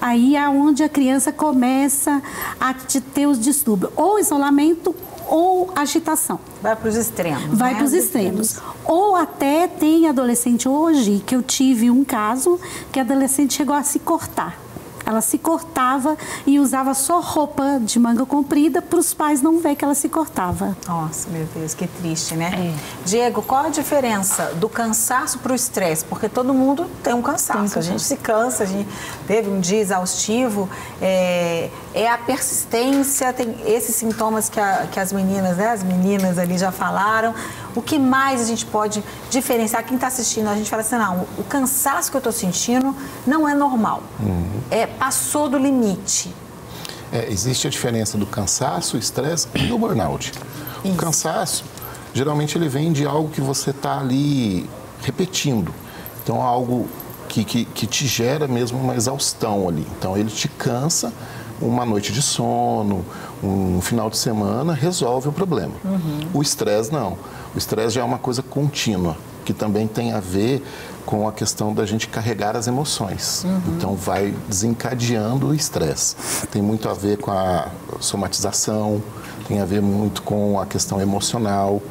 Aí é onde a criança começa a ter os distúrbios, ou isolamento ou agitação. Vai para os extremos. Vai né? para os extremos. Ou até tem adolescente hoje, que eu tive um caso, que a adolescente chegou a se cortar. Ela se cortava e usava só roupa de manga comprida para os pais não ver que ela se cortava. Nossa, meu Deus, que triste, né? É. Diego, qual a diferença do cansaço para o estresse? Porque todo mundo tem um cansaço. Tem a gente se cansa, a gente teve um dia exaustivo. É, é a persistência, tem esses sintomas que, a, que as meninas, né, as meninas ali já falaram. O que mais a gente pode diferenciar? Quem está assistindo, a gente fala assim, não, o cansaço que eu estou sentindo não é normal. Uhum. É, passou do limite. É, existe a diferença do cansaço, estresse e o burnout. Isso. O cansaço, geralmente ele vem de algo que você está ali repetindo. Então, algo que, que, que te gera mesmo uma exaustão ali. Então, ele te cansa, uma noite de sono, um final de semana, resolve o problema. Uhum. O estresse não. O estresse já é uma coisa contínua, que também tem a ver com a questão da gente carregar as emoções. Uhum. Então, vai desencadeando o estresse. Tem muito a ver com a somatização, tem a ver muito com a questão emocional.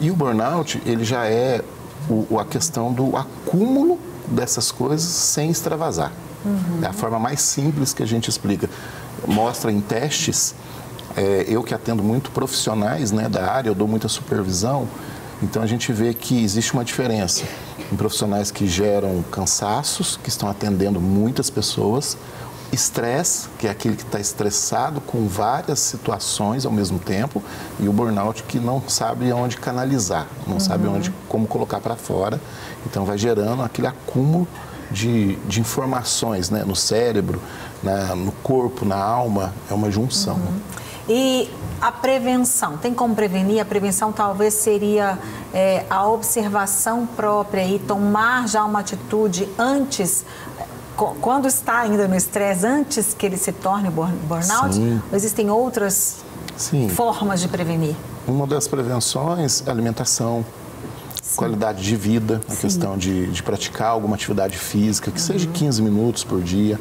E o burnout, ele já é o, a questão do acúmulo dessas coisas sem extravasar. Uhum. É a forma mais simples que a gente explica. Mostra em testes é, eu que atendo muito profissionais né, da área, eu dou muita supervisão, então a gente vê que existe uma diferença em profissionais que geram cansaços, que estão atendendo muitas pessoas, estresse, que é aquele que está estressado com várias situações ao mesmo tempo, e o burnout que não sabe onde canalizar, não uhum. sabe onde como colocar para fora, então vai gerando aquele acúmulo de, de informações né, no cérebro, na, no corpo, na alma, é uma junção. Uhum. E a prevenção, tem como prevenir? A prevenção talvez seria é, a observação própria e tomar já uma atitude antes, quando está ainda no estresse, antes que ele se torne burnout? Sim. Existem outras Sim. formas de prevenir? Uma das prevenções é alimentação, Sim. qualidade de vida, a Sim. questão de, de, praticar alguma atividade física, que uhum. seja 15 minutos por dia,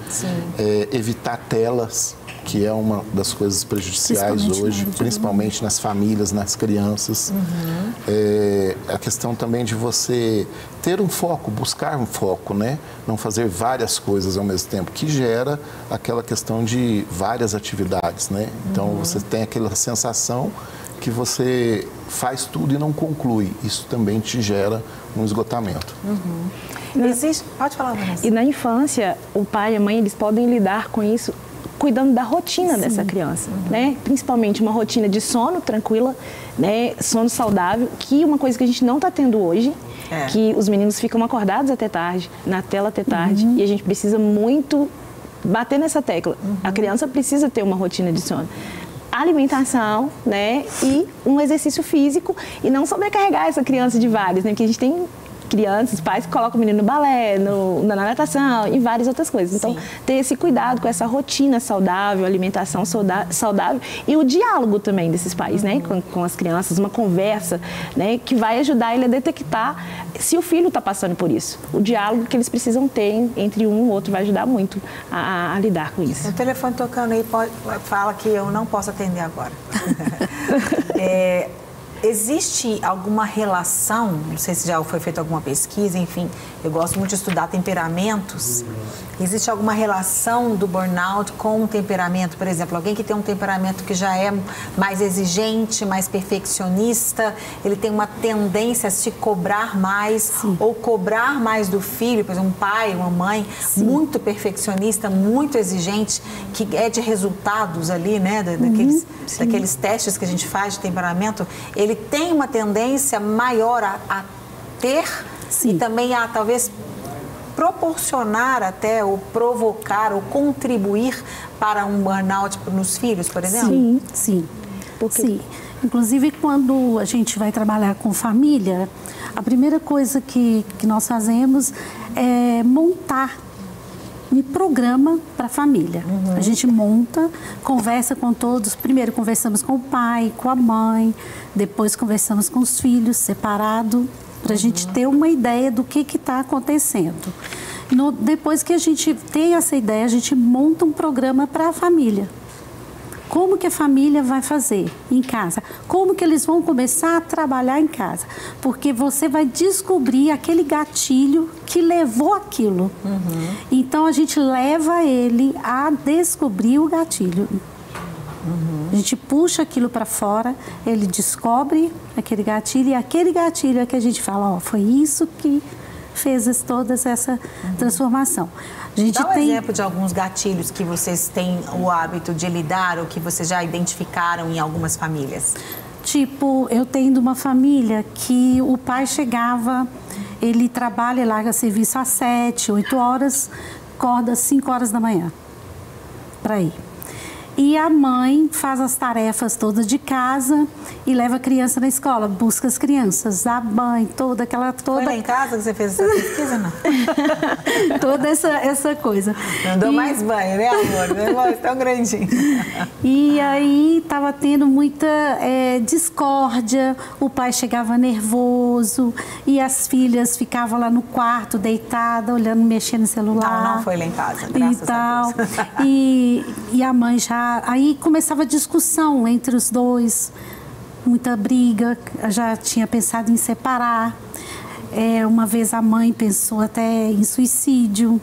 é, evitar telas, que é uma das coisas prejudiciais hoje, principalmente nas famílias, nas crianças. Uhum. É, a questão também de você ter um foco, buscar um foco, né? Não fazer várias coisas ao mesmo tempo, que gera aquela questão de várias atividades, né? Então uhum. você tem aquela sensação que você faz tudo e não conclui. Isso também te gera um esgotamento. Uhum. Existe, pode falar, Vanessa. E na infância, o pai e a mãe eles podem lidar com isso cuidando da rotina Sim. dessa criança, uhum. né? Principalmente uma rotina de sono tranquila, né? Sono saudável, que é uma coisa que a gente não está tendo hoje, é. que os meninos ficam acordados até tarde, na tela até tarde, uhum. e a gente precisa muito bater nessa tecla. A criança precisa ter uma rotina de sono alimentação, né, e um exercício físico e não sobrecarregar essa criança de vários, né, porque a gente tem crianças, pais que colocam o menino no balé, no, na natação e várias outras coisas. Então, Sim. ter esse cuidado com essa rotina saudável, alimentação saudável e o diálogo também desses pais, uhum. né, com, com, as crianças, uma conversa, né, que vai ajudar ele a detectar se o filho está passando por isso. O diálogo que eles precisam ter entre um e o outro vai ajudar muito a, a lidar com isso. O telefone tocando aí pode, fala que eu não posso atender agora. (laughs) é, Existe alguma relação, não sei se já foi feita alguma pesquisa, enfim, eu gosto muito de estudar temperamentos. Existe alguma relação do burnout com o temperamento? Por exemplo, alguém que tem um temperamento que já é mais exigente, mais perfeccionista, ele tem uma tendência a se cobrar mais Sim. ou cobrar mais do filho, por exemplo, um pai, uma mãe Sim. muito perfeccionista, muito exigente, que é de resultados ali, né, daqueles, uhum. daqueles testes que a gente faz de temperamento, ele tem uma tendência maior a, a ter Sim. e também a talvez proporcionar até ou provocar ou contribuir para um burnout nos filhos, por exemplo? Sim, sim. Porque... Sim. Inclusive, quando a gente vai trabalhar com família, a primeira coisa que, que nós fazemos é montar um programa para a família. Uhum. A gente monta, conversa com todos. Primeiro conversamos com o pai, com a mãe, depois conversamos com os filhos, separado para a uhum. gente ter uma ideia do que está acontecendo. No, depois que a gente tem essa ideia, a gente monta um programa para a família. Como que a família vai fazer em casa? Como que eles vão começar a trabalhar em casa? Porque você vai descobrir aquele gatilho que levou aquilo. Uhum. Então a gente leva ele a descobrir o gatilho. Uhum. A gente puxa aquilo para fora, ele descobre aquele gatilho e aquele gatilho é que a gente fala, ó, oh, foi isso que fez toda essa uhum. transformação. A gente Dá um tem... exemplo de alguns gatilhos que vocês têm o hábito de lidar ou que vocês já identificaram em algumas famílias. Tipo, eu tenho uma família que o pai chegava, ele trabalha e larga serviço às sete, oito horas, acorda às cinco horas da manhã para ir. E a mãe faz as tarefas todas de casa e leva a criança na escola, busca as crianças, a mãe, toda aquela toda. Foi lá em casa que você fez essa pesquisa, não? (laughs) toda essa, essa coisa. Não dou e... mais banho, né, amor? Não é tão grandinho. (laughs) E aí estava tendo muita é, discórdia, o pai chegava nervoso e as filhas ficavam lá no quarto, deitada, olhando, mexendo no celular. Não, não foi lá em casa, graças e tal. a Deus. (laughs) E, e a mãe já aí começava a discussão entre os dois, muita briga, já tinha pensado em separar. É, uma vez a mãe pensou até em suicídio.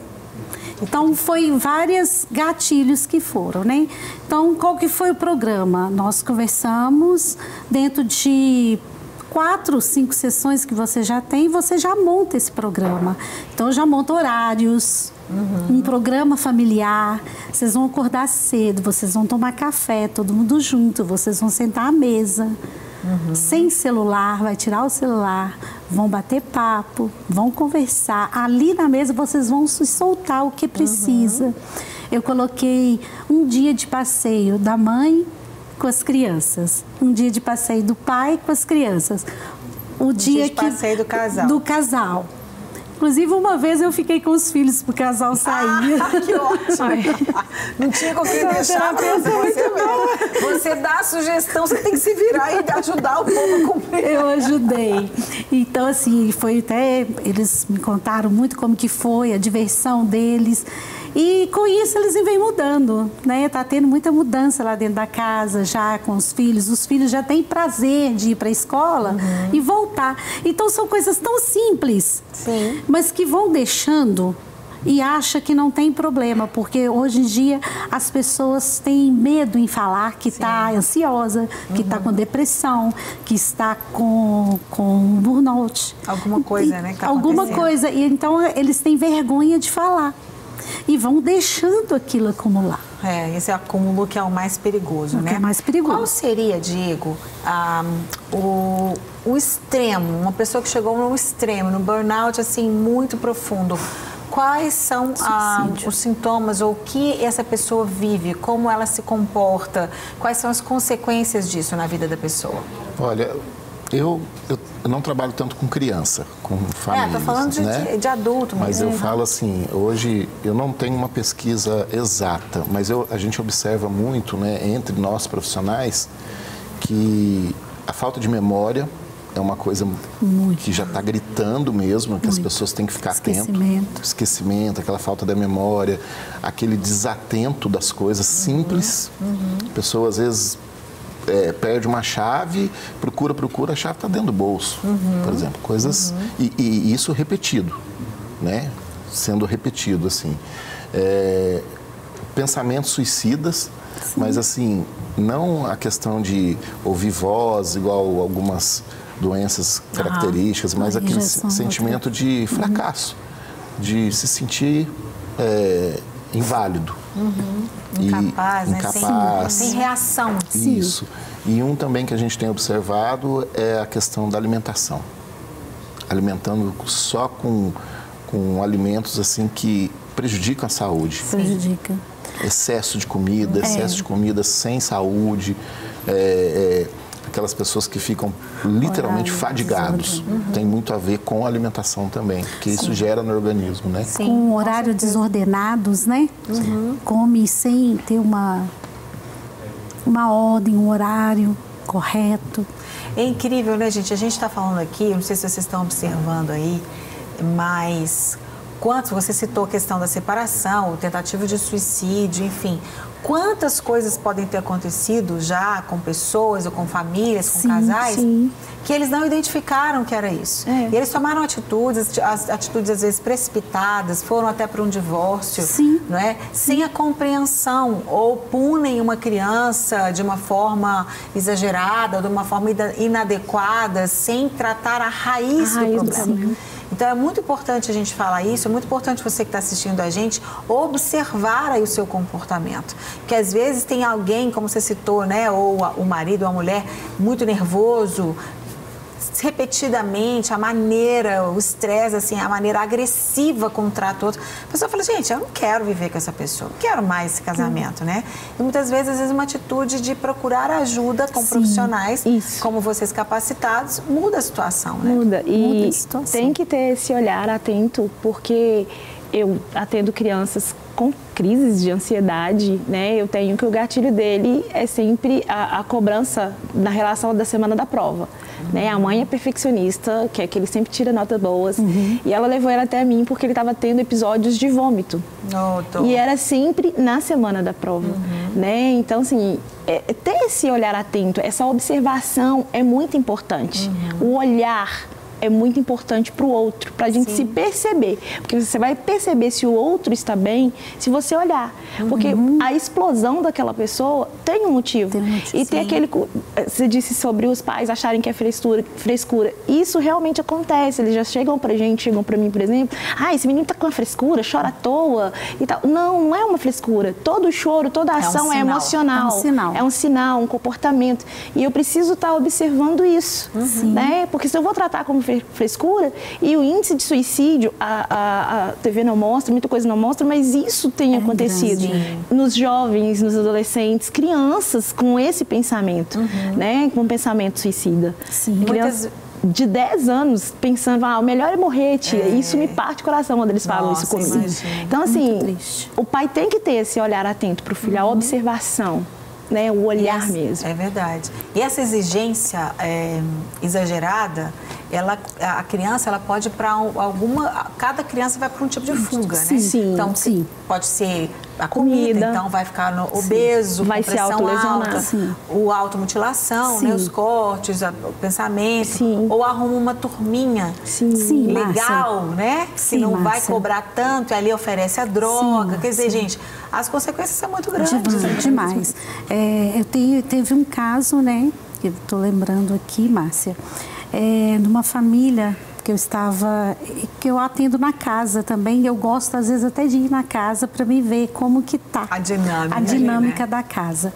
Então foi vários gatilhos que foram, né? Então qual que foi o programa? Nós conversamos dentro de quatro, cinco sessões que você já tem, você já monta esse programa. Então já monta horários, Uhum. Um programa familiar, vocês vão acordar cedo, vocês vão tomar café, todo mundo junto, vocês vão sentar à mesa, uhum. sem celular, vai tirar o celular, vão bater papo, vão conversar. Ali na mesa vocês vão se soltar o que precisa. Uhum. Eu coloquei um dia de passeio da mãe com as crianças, um dia de passeio do pai com as crianças. O um dia, dia de que, passeio do casal. Do casal. Inclusive, uma vez eu fiquei com os filhos pro casal sair. Ah, (laughs) que ótimo! Não tinha com quem deixar você Você dá a sugestão, você tem que se virar e ajudar o povo a cumprir. Eu ajudei. Então, assim, foi até... Eles me contaram muito como que foi, a diversão deles. E com isso eles vêm mudando, né? Tá tendo muita mudança lá dentro da casa, já com os filhos. Os filhos já têm prazer de ir para a escola uhum. e voltar. Então são coisas tão simples, Sim. mas que vão deixando e acha que não tem problema, porque hoje em dia as pessoas têm medo em falar que está ansiosa, que está uhum. com depressão, que está com, com burnout. Alguma coisa, né? Tá alguma coisa. E então eles têm vergonha de falar e vão deixando aquilo acumular. É, esse acúmulo que é o mais perigoso, o né? Que é mais perigoso. Qual seria, Diego, um, o, o extremo, uma pessoa que chegou no extremo, no burnout assim muito profundo, quais são ah, os sintomas ou o que essa pessoa vive, como ela se comporta, quais são as consequências disso na vida da pessoa? Olha, eu, eu, não trabalho tanto com criança, com famílias, É, tô falando de, né? de, de adulto. Mas eu Uhum. falo assim, hoje eu não tenho uma pesquisa exata, mas eu, a gente observa muito, né, entre nós profissionais, que a falta de memória é uma coisa que já está gritando mesmo, que as pessoas têm que ficar atentas. Esquecimento. Esquecimento, aquela falta da memória, aquele desatento das coisas simples. A pessoa às vezes é, perde uma chave, procura, procura, a chave está dentro do bolso, por exemplo. Coisas. E, e isso repetido, né? Sendo repetido, assim. É, pensamentos suicidas, mas assim, não a questão de ouvir voz, igual algumas doenças características, mas A aquele sentimento de fracasso, de se sentir é, inválido. E- Incapaz, né? Sem- incapaz. Sem, reação. Isso. E um também que a gente tem observado é a questão da alimentação. Alimentando só com, com alimentos assim que prejudicam a saúde. Prejudica. Excesso de comida, excesso de comida sem saúde. é, é, aquelas pessoas que ficam literalmente Horário fadigados. Tem muito a ver com a alimentação também, porque isso gera no organismo, né? Sim, com horário desordenados, né? Come sem ter uma, uma ordem, um horário correto. É incrível, né, gente? A gente está falando aqui, eu não sei se vocês estão observando aí, mas quanto você citou a questão da separação, tentativa de suicídio, enfim, quantas coisas podem ter acontecido já com pessoas ou com famílias, com Sim, casais, sim. que eles não identificaram que era isso. É. E eles tomaram atitudes, atitudes às vezes precipitadas, foram até para um divórcio, Sim. não é? Sem a compreensão ou punem uma criança de uma forma exagerada, de uma forma inadequada, sem tratar a raiz, A raiz do do problema. problema. Então é muito importante a gente falar isso, é muito importante você que está assistindo a gente observar aí o seu comportamento. Porque às vezes tem alguém, como você citou, né, ou a- o marido ou a mulher muito nervoso, repetidamente, a maneira, o estresse, assim, a maneira agressiva o outro. A pessoa fala, gente, eu não quero viver com essa pessoa, não quero mais esse casamento, né? E muitas vezes, às vezes, uma atitude de procurar ajuda com Sim, profissionais, isso. como vocês capacitados, muda a situação, né? Muda. Muda E a situação. tem que ter esse olhar atento, porque eu atendo crianças com crises de ansiedade, né? Eu tenho que o gatilho dele é sempre a, a cobrança na relação da semana da prova. Né? A mãe é perfeccionista, quer que ele sempre tira notas boas. E ela levou ele até mim porque ele estava tendo episódios de vômito. Tô. E era sempre na semana da prova, né? Então, assim, é- é ter esse olhar atento, essa observação é muito importante. O olhar é muito importante para o outro, para a gente se perceber. Porque você vai perceber se o outro está bem se você olhar. Porque a explosão daquela pessoa tem um motivo. Tem um motivo, e tem sim. aquele. cu- Você disse sobre os pais acharem que é frescura. frescura. Isso realmente acontece. Eles já chegam pra gente, chegam pra mim, por exemplo. Ah, esse menino tá com uma frescura, chora à toa e tal. Não, não é uma frescura. Todo choro, toda um ação é, sinal. emocional. É um sinal. É um sinal, um comportamento. E eu preciso estar observando isso. Né? Porque se eu vou tratar como frescura, e o índice de suicídio, a, a- a TV não mostra, muita coisa não mostra, mas isso tem É acontecido nos jovens, nos adolescentes, crianças com esse pensamento, né? Com pensamento suicida. Sim. Crianças de 10 anos pensando, ah, o melhor é morrer, tia. Isso me parte o coração quando eles falam Nossa, isso comigo. imagino. Então, assim, o pai tem que ter esse olhar atento para o filho, a observação, né? O olhar essa- mesmo. É verdade. E essa exigência é, exagerada, ela, a criança ela pode para alguma. Cada criança vai para um tipo de fuga, né? Sim, sim, então sim. pode ser a comida, Comida. então vai ficar no obeso, Vai se autolesionar. alta, Sim. o automutilação, né? Sim. Os cortes, o pensamento, Sim. ou arruma uma turminha. Sim. Sim. Legal, né? Que Sim, não vai cobrar tanto, e ali oferece a droga. Sim, Quer dizer, sim. gente, as consequências são muito grandes. Demais. né? demais. É, eu tenho, teve um caso, né, que eu estou lembrando aqui, Márcia, é, de uma família que eu estava, que eu atendo na casa também, eu gosto às vezes até de ir na casa para me ver como que tá A dinâmica a ali, dinâmica né? da casa.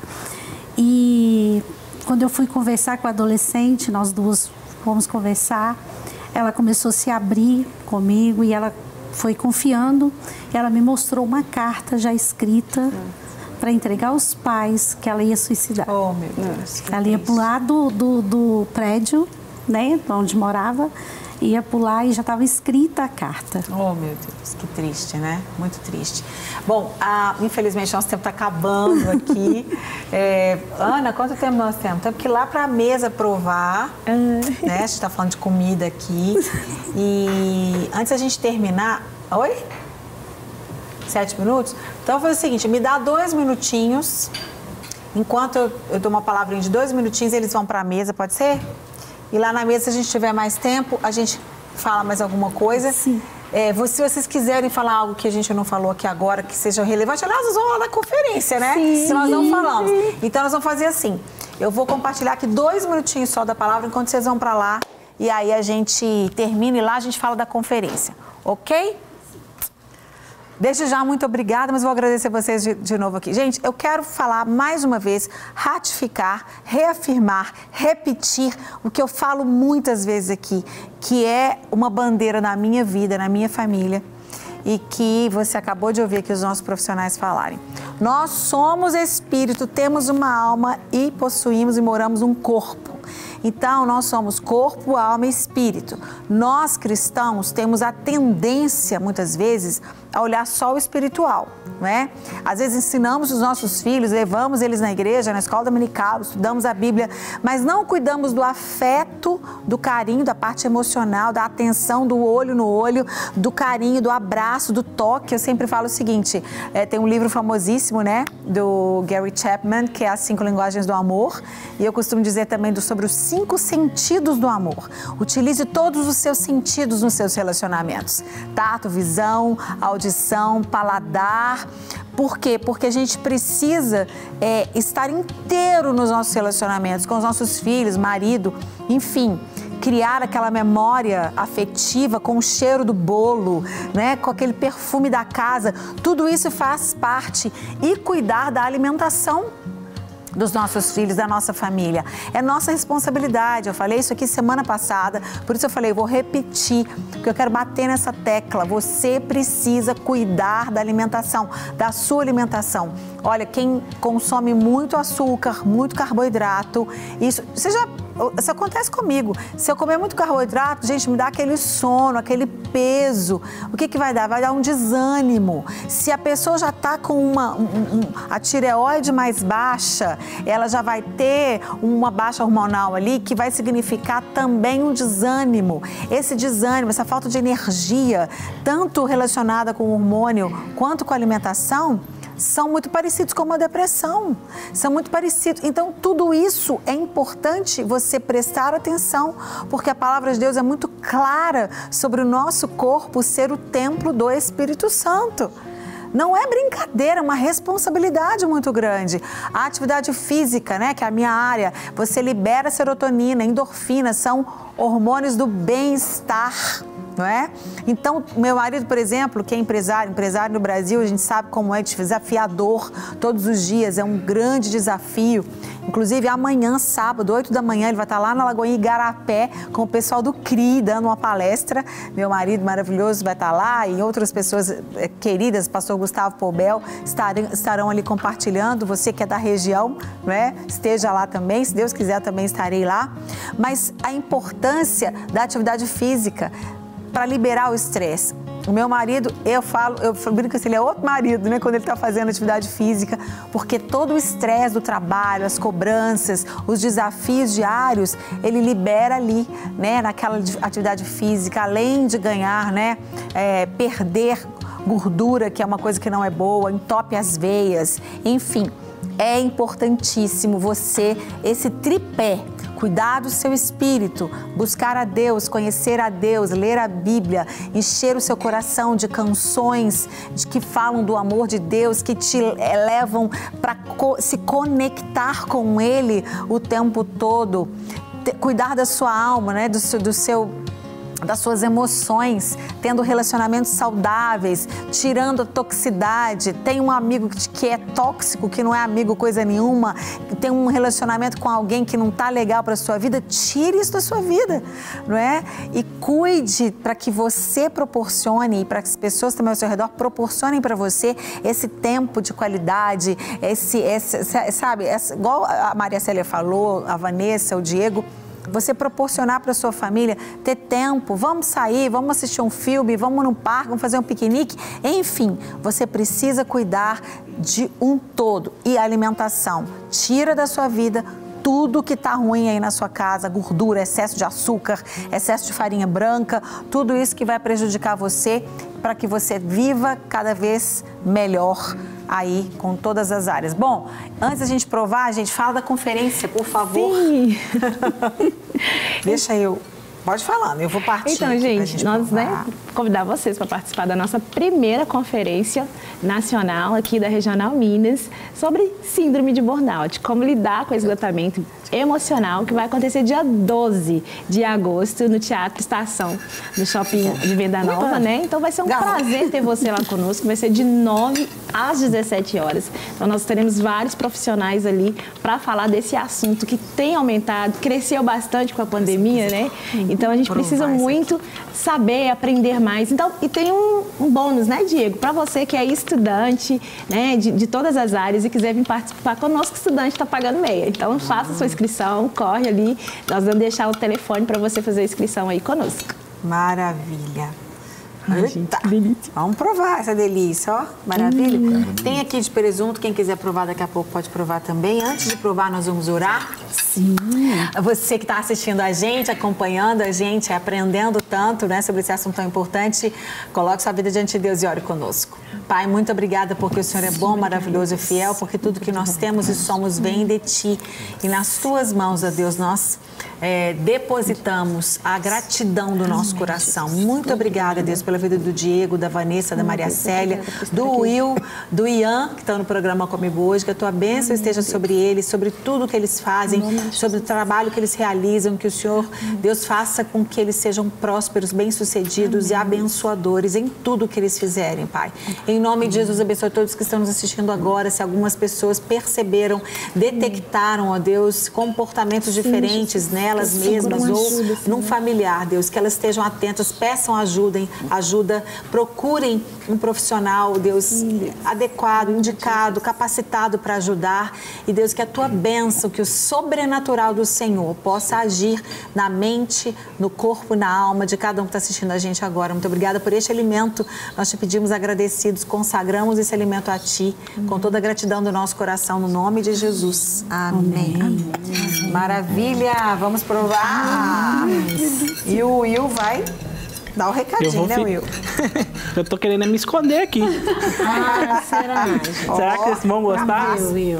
E quando eu fui conversar com a adolescente, nós duas fomos conversar, ela começou a se abrir comigo e ela foi confiando. Ela me mostrou uma carta já escrita para entregar aos pais que ela ia suicidar. Oh, meu Deus. Ela ia pular do, do, do prédio, né, onde morava, ia pular e já estava escrita a carta. Oh, meu Deus, que triste, né? Muito triste. Bom, ah, infelizmente nosso tempo está acabando aqui. (laughs) É, Ana, quanto tempo nós temos? Temos que ir lá para a mesa provar. Né? A gente está falando de comida aqui. E antes a gente terminar. Oi? Sete minutos? Então, eu vou fazer o seguinte: me dá dois minutinhos. Enquanto eu, eu dou uma palavrinha de dois minutinhos, eles vão para a mesa, pode ser? E lá na mesa, se a gente tiver mais tempo, a gente fala mais alguma coisa. Sim. É, se vocês quiserem falar algo que a gente não falou aqui agora, que seja relevante, aliás, nós vamos lá na conferência, né? Sim. Se nós não falamos. Então, nós vamos fazer assim. Eu vou compartilhar aqui dois minutinhos só da palavra enquanto vocês vão para lá. E aí a gente termina e lá a gente fala da conferência. Ok? Desde já, muito obrigada, mas vou agradecer vocês de, de novo aqui. Gente, eu quero falar mais uma vez, ratificar, reafirmar, repetir o que eu falo muitas vezes aqui, que é uma bandeira na minha vida, na minha família e que você acabou de ouvir aqui os nossos profissionais falarem. Nós somos espírito, temos uma alma e possuímos e moramos um corpo. Então, nós somos corpo, alma e espírito. Nós cristãos temos a tendência, muitas vezes, a olhar só o espiritual, não é? Às vezes ensinamos os nossos filhos, levamos eles na igreja, na escola dominical, estudamos a Bíblia, mas não cuidamos do afeto, do carinho, da parte emocional, da atenção, do olho no olho, do carinho, do abraço, do toque. Eu sempre falo o seguinte: é, tem um livro famosíssimo, né, do Gary Chapman, que é As Cinco Linguagens do Amor, e eu costumo dizer também do, sobre os cinco sentidos do amor. Utilize todos os seus sentidos nos seus relacionamentos: tato, visão, audição, paladar. Por quê? Porque a gente precisa é, estar inteiro nos nossos relacionamentos, com os nossos filhos, marido, enfim criar aquela memória afetiva com o cheiro do bolo, né, com aquele perfume da casa, tudo isso faz parte e cuidar da alimentação dos nossos filhos, da nossa família. É nossa responsabilidade. Eu falei isso aqui semana passada, por isso eu falei, eu vou repetir, porque eu quero bater nessa tecla. Você precisa cuidar da alimentação, da sua alimentação. Olha, quem consome muito açúcar, muito carboidrato, isso, você já isso acontece comigo. Se eu comer muito carboidrato, gente, me dá aquele sono, aquele peso. O que, que vai dar? Vai dar um desânimo. Se a pessoa já está com uma, um, um, a tireoide mais baixa, ela já vai ter uma baixa hormonal ali que vai significar também um desânimo. Esse desânimo, essa falta de energia, tanto relacionada com o hormônio quanto com a alimentação, são muito parecidos com uma depressão. São muito parecidos. Então, tudo isso é importante você prestar atenção, porque a palavra de Deus é muito clara sobre o nosso corpo ser o templo do Espírito Santo. Não é brincadeira, é uma responsabilidade muito grande. A atividade física, né, que é a minha área, você libera serotonina, endorfina, são hormônios do bem-estar não é? Então, meu marido, por exemplo, que é empresário, empresário no Brasil, a gente sabe como é desafiador todos os dias, é um grande desafio. Inclusive, amanhã, sábado, 8 da manhã, ele vai estar lá na Lagoinha Igarapé com o pessoal do CRI, dando uma palestra. Meu marido maravilhoso vai estar lá e outras pessoas queridas, pastor Gustavo Pobel, estarão, estarão ali compartilhando. Você que é da região, não é? esteja lá também, se Deus quiser, também estarei lá. Mas a importância da atividade física para liberar o estresse. O meu marido, eu falo, eu brinco assim, ele é outro marido, né, quando ele está fazendo atividade física, porque todo o estresse do trabalho, as cobranças, os desafios diários, ele libera ali, né, naquela atividade física, além de ganhar, né, é, perder gordura, que é uma coisa que não é boa, entope as veias, enfim. É importantíssimo você, esse tripé, cuidar do seu espírito, buscar a Deus, conhecer a Deus, ler a Bíblia, encher o seu coração de canções de que falam do amor de Deus, que te levam para co se conectar com Ele o tempo todo, cuidar da sua alma, né, do do seu das suas emoções, tendo relacionamentos saudáveis, tirando a toxicidade. Tem um amigo que é tóxico, que não é amigo coisa nenhuma, tem um relacionamento com alguém que não tá legal para sua vida, tire isso da sua vida, não é? E cuide para que você proporcione e para que as pessoas também ao seu redor proporcionem para você esse tempo de qualidade, esse, esse sabe, esse, igual a Maria Célia falou, a Vanessa, o Diego, você proporcionar para sua família ter tempo, vamos sair, vamos assistir um filme, vamos no parque, vamos fazer um piquenique, enfim, você precisa cuidar de um todo. E a alimentação. Tira da sua vida tudo que está ruim aí na sua casa, gordura, excesso de açúcar, excesso de farinha branca, tudo isso que vai prejudicar você para que você viva cada vez melhor aí com todas as áreas. Bom, antes da gente provar, a gente fala da conferência, por favor. Sim. (laughs) Deixa eu Pode falar, eu vou partir. Então, gente, gente nós né, convidar vocês para participar da nossa primeira conferência nacional aqui da Regional Minas sobre síndrome de burnout, como lidar com o esgotamento emocional, que vai acontecer dia 12 de agosto no Teatro Estação, no Shopping de Venda Nova, né? Então vai ser um prazer ter você lá conosco, vai ser de 9 às 17 horas. Então nós teremos vários profissionais ali para falar desse assunto que tem aumentado, cresceu bastante com a pandemia, né? Então a gente precisa muito saber, aprender mais. Então, e tem um, um bônus, né, Diego? Para você que é estudante, né, de, de, todas as áreas e quiser vir participar conosco, estudante está pagando meia. Então, faça sua inscrição, corre ali. Nós vamos deixar o telefone para você fazer a inscrição aí conosco. Maravilha. Ai, gente, que delícia. Vamos provar essa delícia, ó. Maravilha. Hum. Tem aqui de presunto, quem quiser provar daqui a pouco pode provar também. Antes de provar, nós vamos orar. Sim. Você que está assistindo a gente, acompanhando a gente, aprendendo tanto né, sobre esse assunto tão importante, coloque sua vida diante de Deus e ore conosco. Pai, muito obrigada porque o Senhor é bom, maravilhoso e fiel, porque tudo que nós temos e somos vem de Ti. E nas Tuas mãos, ó Deus, nós é, depositamos a gratidão do nosso coração. Muito obrigada, Deus, pela vida do Diego, da Vanessa, da Maria Célia, do Will, do Ian, que estão no programa Comigo hoje. Que a tua bênção esteja sobre eles, sobre tudo que eles fazem, sobre o trabalho que eles realizam. Que o Senhor, Deus, faça com que eles sejam prósperos, bem-sucedidos e abençoadores em tudo que eles fizerem, Pai. Em nome de Jesus, abençoe todos que estão nos assistindo agora. Se algumas pessoas perceberam, detectaram, ó Deus, comportamentos diferentes nelas nelas mesmas ou num familiar, Deus, que elas estejam atentas, peçam ajuda, ajuda, procurem um profissional, Deus, adequado, indicado, capacitado para ajudar. E Deus, que a tua bênção, que o sobrenatural do Senhor possa agir na mente, no corpo, na alma de cada um que está assistindo a gente agora. Muito obrigada por este alimento. Nós te pedimos agradecidos, consagramos esse alimento a ti, com toda a gratidão do nosso coração, no nome de Jesus. Amém. Amém. Maravilha! Vamos Vamos provar. E o Will vai Dá o um recadinho, né, Will? (laughs) eu tô querendo me esconder aqui. Ah, será? será que vocês vão gostar? Will,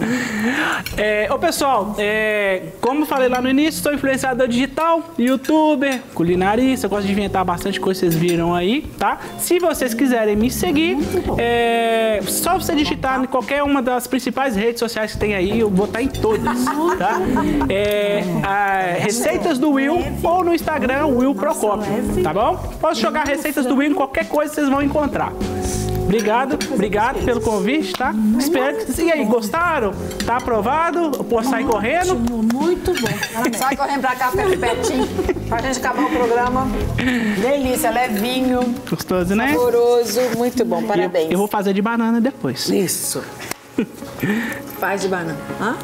É, ô, pessoal, é, como falei lá no início, sou influenciador digital, youtuber, culinarista, gosto de inventar bastante coisa, vocês viram aí, tá? Se vocês quiserem me seguir, é só você digitar em qualquer uma das principais redes sociais que tem aí, eu vou estar em todas, tá? É, a, receitas do Will ou no Instagram, Will Procopio, tá bom? Posso jogar receitas do Will, qualquer coisa vocês vão encontrar. Obrigado, obrigado pelo convite, tá? Espero que. E aí, gostaram? Tá aprovado? Eu posso sair correndo? Muito bom. (laughs) Sai correndo pra cá, perto pertinho, pra gente acabar o programa. Delícia, levinho. Gostoso, né? Saboroso, muito bom, parabéns. Eu, eu vou fazer de banana depois. Isso. Faz de banana. Hã?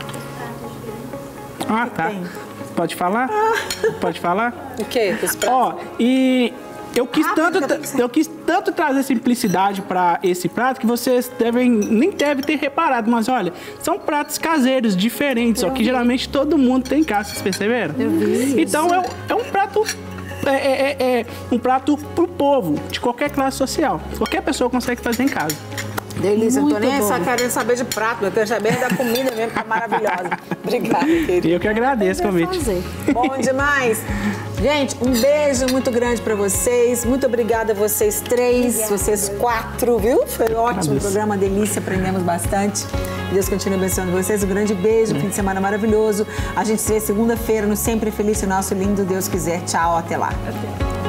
Ah, tá. Pode falar? Ah. Pode falar? O quê? Ó, e eu quis, tanto, eu quis tanto trazer simplicidade para esse prato que vocês devem nem devem ter reparado, mas olha, são pratos caseiros diferentes, ó, que geralmente todo mundo tem em casa, vocês perceberam? Eu vi então é, é um prato é, é, é, é um prato pro povo, de qualquer classe social. Qualquer pessoa consegue fazer em casa. Delícia, Muito não tô nem só querendo saber de prato, eu quero saber da comida mesmo, que é maravilhosa. (laughs) Obrigada, querido. Eu que agradeço o convite. Bom demais. Gente, um beijo muito grande para vocês. Muito obrigada a vocês três, obrigada. vocês quatro, viu? Foi ótimo o programa, delícia, aprendemos bastante. Deus continue abençoando vocês. Um grande beijo, fim de semana maravilhoso. A gente se vê segunda-feira no Sempre Feliz, se o nosso lindo Deus quiser. Tchau, até lá. Até.